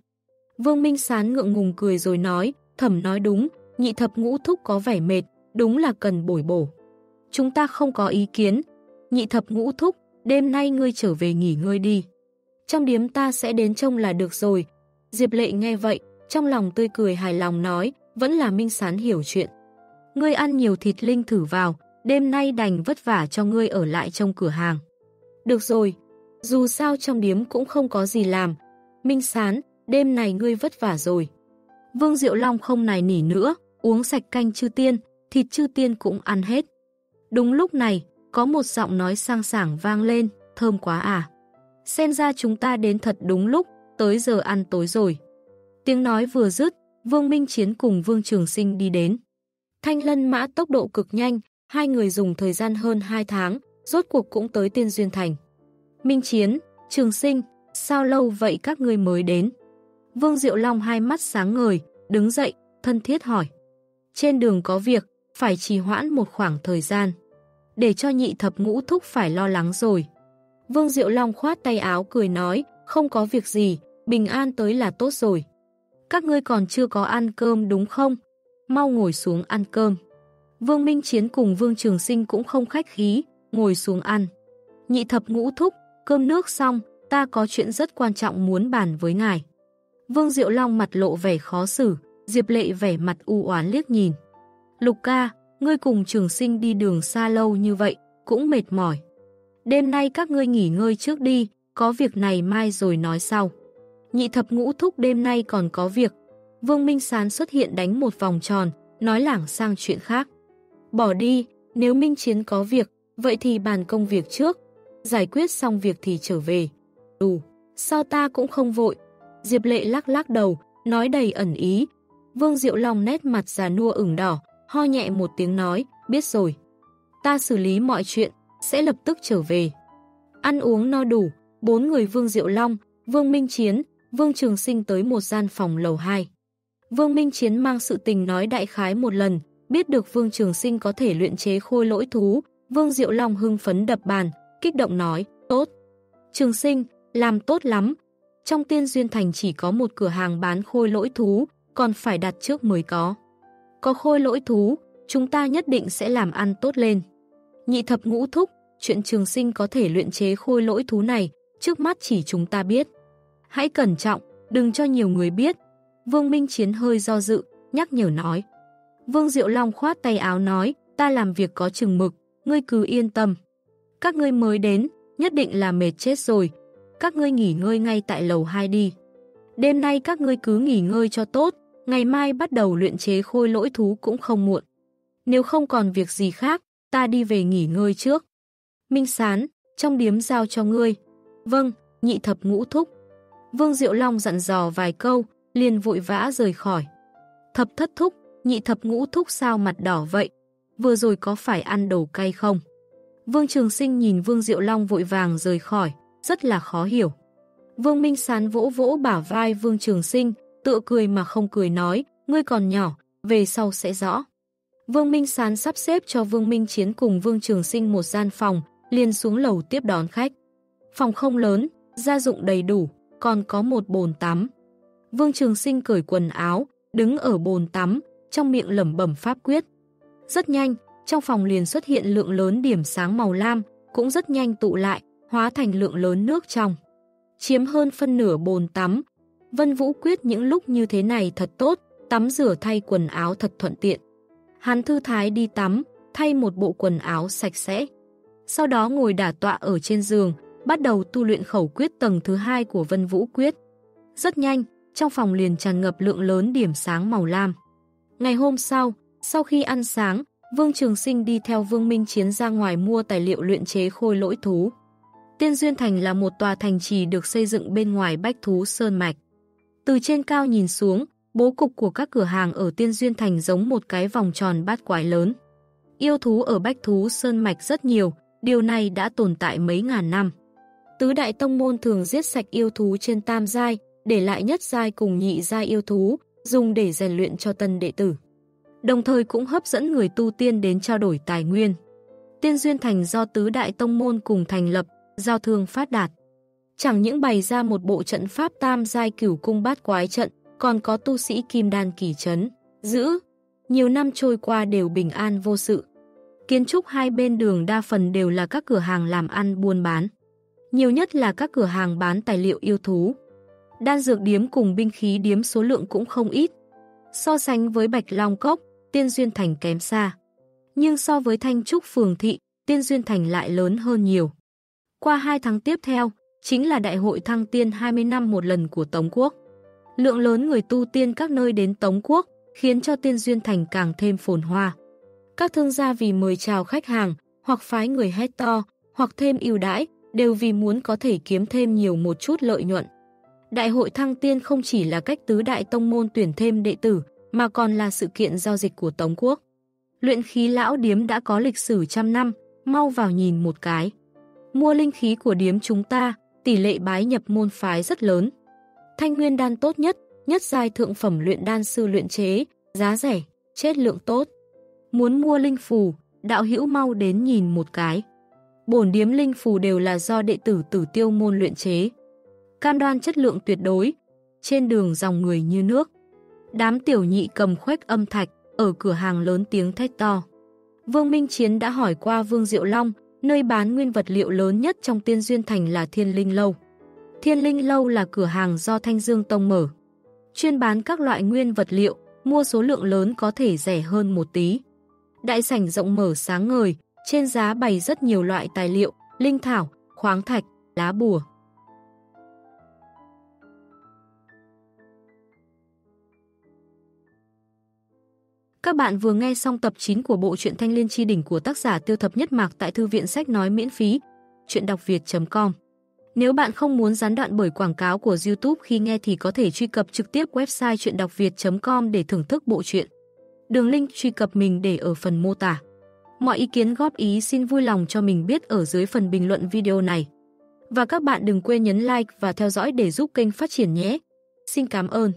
Vương Minh Sán ngượng ngùng cười rồi nói, thẩm nói đúng, nhị thập ngũ thúc có vẻ mệt, đúng là cần bồi bổ. Chúng ta không có ý kiến, nhị thập ngũ thúc, đêm nay ngươi trở về nghỉ ngơi đi. Trong điếm ta sẽ đến trông là được rồi. Diệp lệ nghe vậy, trong lòng tươi cười hài lòng nói, vẫn là Minh Sán hiểu chuyện. Ngươi ăn nhiều thịt linh thử vào, đêm nay đành vất vả cho ngươi ở lại trong cửa hàng. Được rồi, dù sao trong điếm cũng không có gì làm. Minh Sán, đêm này ngươi vất vả rồi. Vương Diệu Long không nài nỉ nữa, uống sạch canh chư tiên, thịt chư tiên cũng ăn hết. Đúng lúc này, có một giọng nói sang sảng vang lên, thơm quá à. Xem ra chúng ta đến thật đúng lúc, tới giờ ăn tối rồi. Tiếng nói vừa dứt, Vương Minh Chiến cùng Vương Trường Sinh đi đến. Thanh lân mã tốc độ cực nhanh, hai người dùng thời gian hơn 2 tháng, rốt cuộc cũng tới Tiên Duyên Thành. Minh Chiến, Trường Sinh, sao lâu vậy các ngươi mới đến? Vương Diệu Long hai mắt sáng ngời, đứng dậy, thân thiết hỏi. Trên đường có việc, phải trì hoãn một khoảng thời gian. Để cho nhị thập ngũ thúc phải lo lắng rồi. Vương Diệu Long khoát tay áo cười nói, không có việc gì, bình an tới là tốt rồi. Các ngươi còn chưa có ăn cơm đúng không? Mau ngồi xuống ăn cơm. Vương Minh Chiến cùng Vương Trường Sinh cũng không khách khí, ngồi xuống ăn. Nhị thập ngũ thúc, cơm nước xong, ta có chuyện rất quan trọng muốn bàn với ngài. Vương Diệu Long mặt lộ vẻ khó xử, Diệp Lệ vẻ mặt u oán liếc nhìn. Lục ca, ngươi cùng Trường Sinh đi đường xa lâu như vậy, cũng mệt mỏi. Đêm nay các ngươi nghỉ ngơi trước đi, có việc này mai rồi nói sau. Nhị thập ngũ thúc đêm nay còn có việc. Vương Minh Sán xuất hiện đánh một vòng tròn, nói lảng sang chuyện khác. Bỏ đi, nếu Minh Chiến có việc, vậy thì bàn công việc trước, giải quyết xong việc thì trở về. Đủ, sao ta cũng không vội. Diệp Lệ lắc lắc đầu, nói đầy ẩn ý. Vương Diệu Long nét mặt già nua ửng đỏ, ho nhẹ một tiếng nói, biết rồi. Ta xử lý mọi chuyện, sẽ lập tức trở về. Ăn uống no đủ, bốn người Vương Diệu Long, Vương Minh Chiến, Vương Trường Sinh tới một gian phòng lầu 2. Vương Minh Chiến mang sự tình nói đại khái một lần, biết được Vương Trường Sinh có thể luyện chế khôi lỗi thú, Vương Diệu Long hưng phấn đập bàn, kích động nói, tốt. Trường Sinh, làm tốt lắm. Trong tiên duyên thành chỉ có một cửa hàng bán khôi lỗi thú, còn phải đặt trước mới có. Có khôi lỗi thú, chúng ta nhất định sẽ làm ăn tốt lên. Nhị thập ngũ thúc, chuyện trường sinh có thể luyện chế khôi lỗi thú này, trước mắt chỉ chúng ta biết. Hãy cẩn trọng, đừng cho nhiều người biết. Vương Minh Chiến hơi do dự, nhắc nhở nói. Vương Diệu Long khoát tay áo nói, ta làm việc có chừng mực, ngươi cứ yên tâm. Các ngươi mới đến, nhất định là mệt chết rồi. Các ngươi nghỉ ngơi ngay tại lầu 2 đi. Đêm nay các ngươi cứ nghỉ ngơi cho tốt, ngày mai bắt đầu luyện chế khôi lỗi thú cũng không muộn. Nếu không còn việc gì khác, ta đi về nghỉ ngơi trước. Minh Sán, trong điếm giao cho ngươi. Vâng, nhị thập ngũ thúc. Vương Diệu Long dặn dò vài câu, liền vội vã rời khỏi. Thập thất thúc, nhị thập ngũ thúc sao mặt đỏ vậy? Vừa rồi có phải ăn đồ cay không? Vương Trường Sinh nhìn Vương Diệu Long vội vàng rời khỏi, rất là khó hiểu. Vương Minh Sán vỗ vỗ bả vai Vương Trường Sinh, tựa cười mà không cười nói, ngươi còn nhỏ, về sau sẽ rõ. Vương Minh Sán sắp xếp cho Vương Minh Chiến cùng Vương Trường Sinh một gian phòng, liền xuống lầu tiếp đón khách. Phòng không lớn, gia dụng đầy đủ, còn có một bồn tắm. Vương Trường Sinh cởi quần áo, đứng ở bồn tắm, trong miệng lẩm bẩm pháp quyết. Rất nhanh, trong phòng liền xuất hiện lượng lớn điểm sáng màu lam, cũng rất nhanh tụ lại, hóa thành lượng lớn nước trong. Chiếm hơn phân nửa bồn tắm. Vân Vũ quyết những lúc như thế này thật tốt, tắm rửa thay quần áo thật thuận tiện. Hắn thư thái đi tắm, thay một bộ quần áo sạch sẽ. Sau đó ngồi đả tọa ở trên giường, bắt đầu tu luyện khẩu quyết tầng thứ hai của Vân Vũ quyết. Rất nhanh, trong phòng liền tràn ngập lượng lớn điểm sáng màu lam. Ngày hôm sau, sau khi ăn sáng, Vương Trường Sinh đi theo Vương Minh Chiến ra ngoài mua tài liệu luyện chế khôi lỗi thú. Tiên Duyên Thành là một tòa thành trì được xây dựng bên ngoài bách thú Sơn Mạch. Từ trên cao nhìn xuống, bố cục của các cửa hàng ở Tiên Duyên Thành giống một cái vòng tròn bát quái lớn. Yêu thú ở bách thú Sơn Mạch rất nhiều, điều này đã tồn tại mấy ngàn năm. Tứ đại tông môn thường giết sạch yêu thú trên tam giai, để lại nhất giai cùng nhị giai yêu thú, dùng để rèn luyện cho tân đệ tử. Đồng thời cũng hấp dẫn người tu tiên đến trao đổi tài nguyên. Tiên Duyên Thành do tứ đại tông môn cùng thành lập, giao thương phát đạt. Chẳng những bày ra một bộ trận pháp tam giai cửu cung bát quái trận, còn có tu sĩ kim đan kỳ trấn, giữ. Nhiều năm trôi qua đều bình an vô sự. Kiến trúc hai bên đường đa phần đều là các cửa hàng làm ăn buôn bán. Nhiều nhất là các cửa hàng bán tài liệu yêu thú. Đan dược điếm cùng binh khí điếm số lượng cũng không ít. So sánh với Bạch Long Cốc, Tiên Duyên Thành kém xa. Nhưng so với Thanh Trúc Phường Thị, Tiên Duyên Thành lại lớn hơn nhiều. Qua hai tháng tiếp theo, chính là Đại hội Thăng Tiên 20 năm một lần của Tống Quốc. Lượng lớn người tu tiên các nơi đến Tống Quốc, khiến cho Tiên Duyên Thành càng thêm phồn hoa. Các thương gia vì mời chào khách hàng, hoặc phái người hét to, hoặc thêm ưu đãi, đều vì muốn có thể kiếm thêm nhiều một chút lợi nhuận. Đại hội Thăng Tiên không chỉ là cách tứ đại tông môn tuyển thêm đệ tử, mà còn là sự kiện giao dịch của Tống Quốc. Luyện khí lão điếm đã có lịch sử trăm năm, mau vào nhìn một cái. Mua linh khí của điếm chúng ta, tỷ lệ bái nhập môn phái rất lớn. Thanh nguyên đan tốt nhất, nhất giai thượng phẩm luyện đan sư luyện chế, giá rẻ, chất lượng tốt. Muốn mua linh phù, đạo hữu mau đến nhìn một cái. Bổn điếm linh phù đều là do đệ tử tử tiêu môn luyện chế. Cam đoan chất lượng tuyệt đối, trên đường dòng người như nước. Đám tiểu nhị cầm khuếch âm thạch, ở cửa hàng lớn tiếng thét to. Vương Minh Chiến đã hỏi qua Vương Diệu Long, nơi bán nguyên vật liệu lớn nhất trong tiên duyên thành là Thiên Linh Lâu. Thiên Linh Lâu là cửa hàng do Thanh Dương Tông mở. Chuyên bán các loại nguyên vật liệu, mua số lượng lớn có thể rẻ hơn một tí. Đại sảnh rộng mở sáng ngời, trên giá bày rất nhiều loại tài liệu, linh thảo, khoáng thạch, lá bùa. Các bạn vừa nghe xong tập 9 của bộ truyện Thanh Liên Chi Đỉnh của tác giả Tiêu Thập Nhất Mạc tại Thư viện Sách Nói miễn phí, chuyện đọc việt.com. Nếu bạn không muốn gián đoạn bởi quảng cáo của YouTube khi nghe thì có thể truy cập trực tiếp website chuyện đọc việt.com để thưởng thức bộ truyện. Đường link truy cập mình để ở phần mô tả. Mọi ý kiến góp ý xin vui lòng cho mình biết ở dưới phần bình luận video này. Và các bạn đừng quên nhấn like và theo dõi để giúp kênh phát triển nhé. Xin cảm ơn.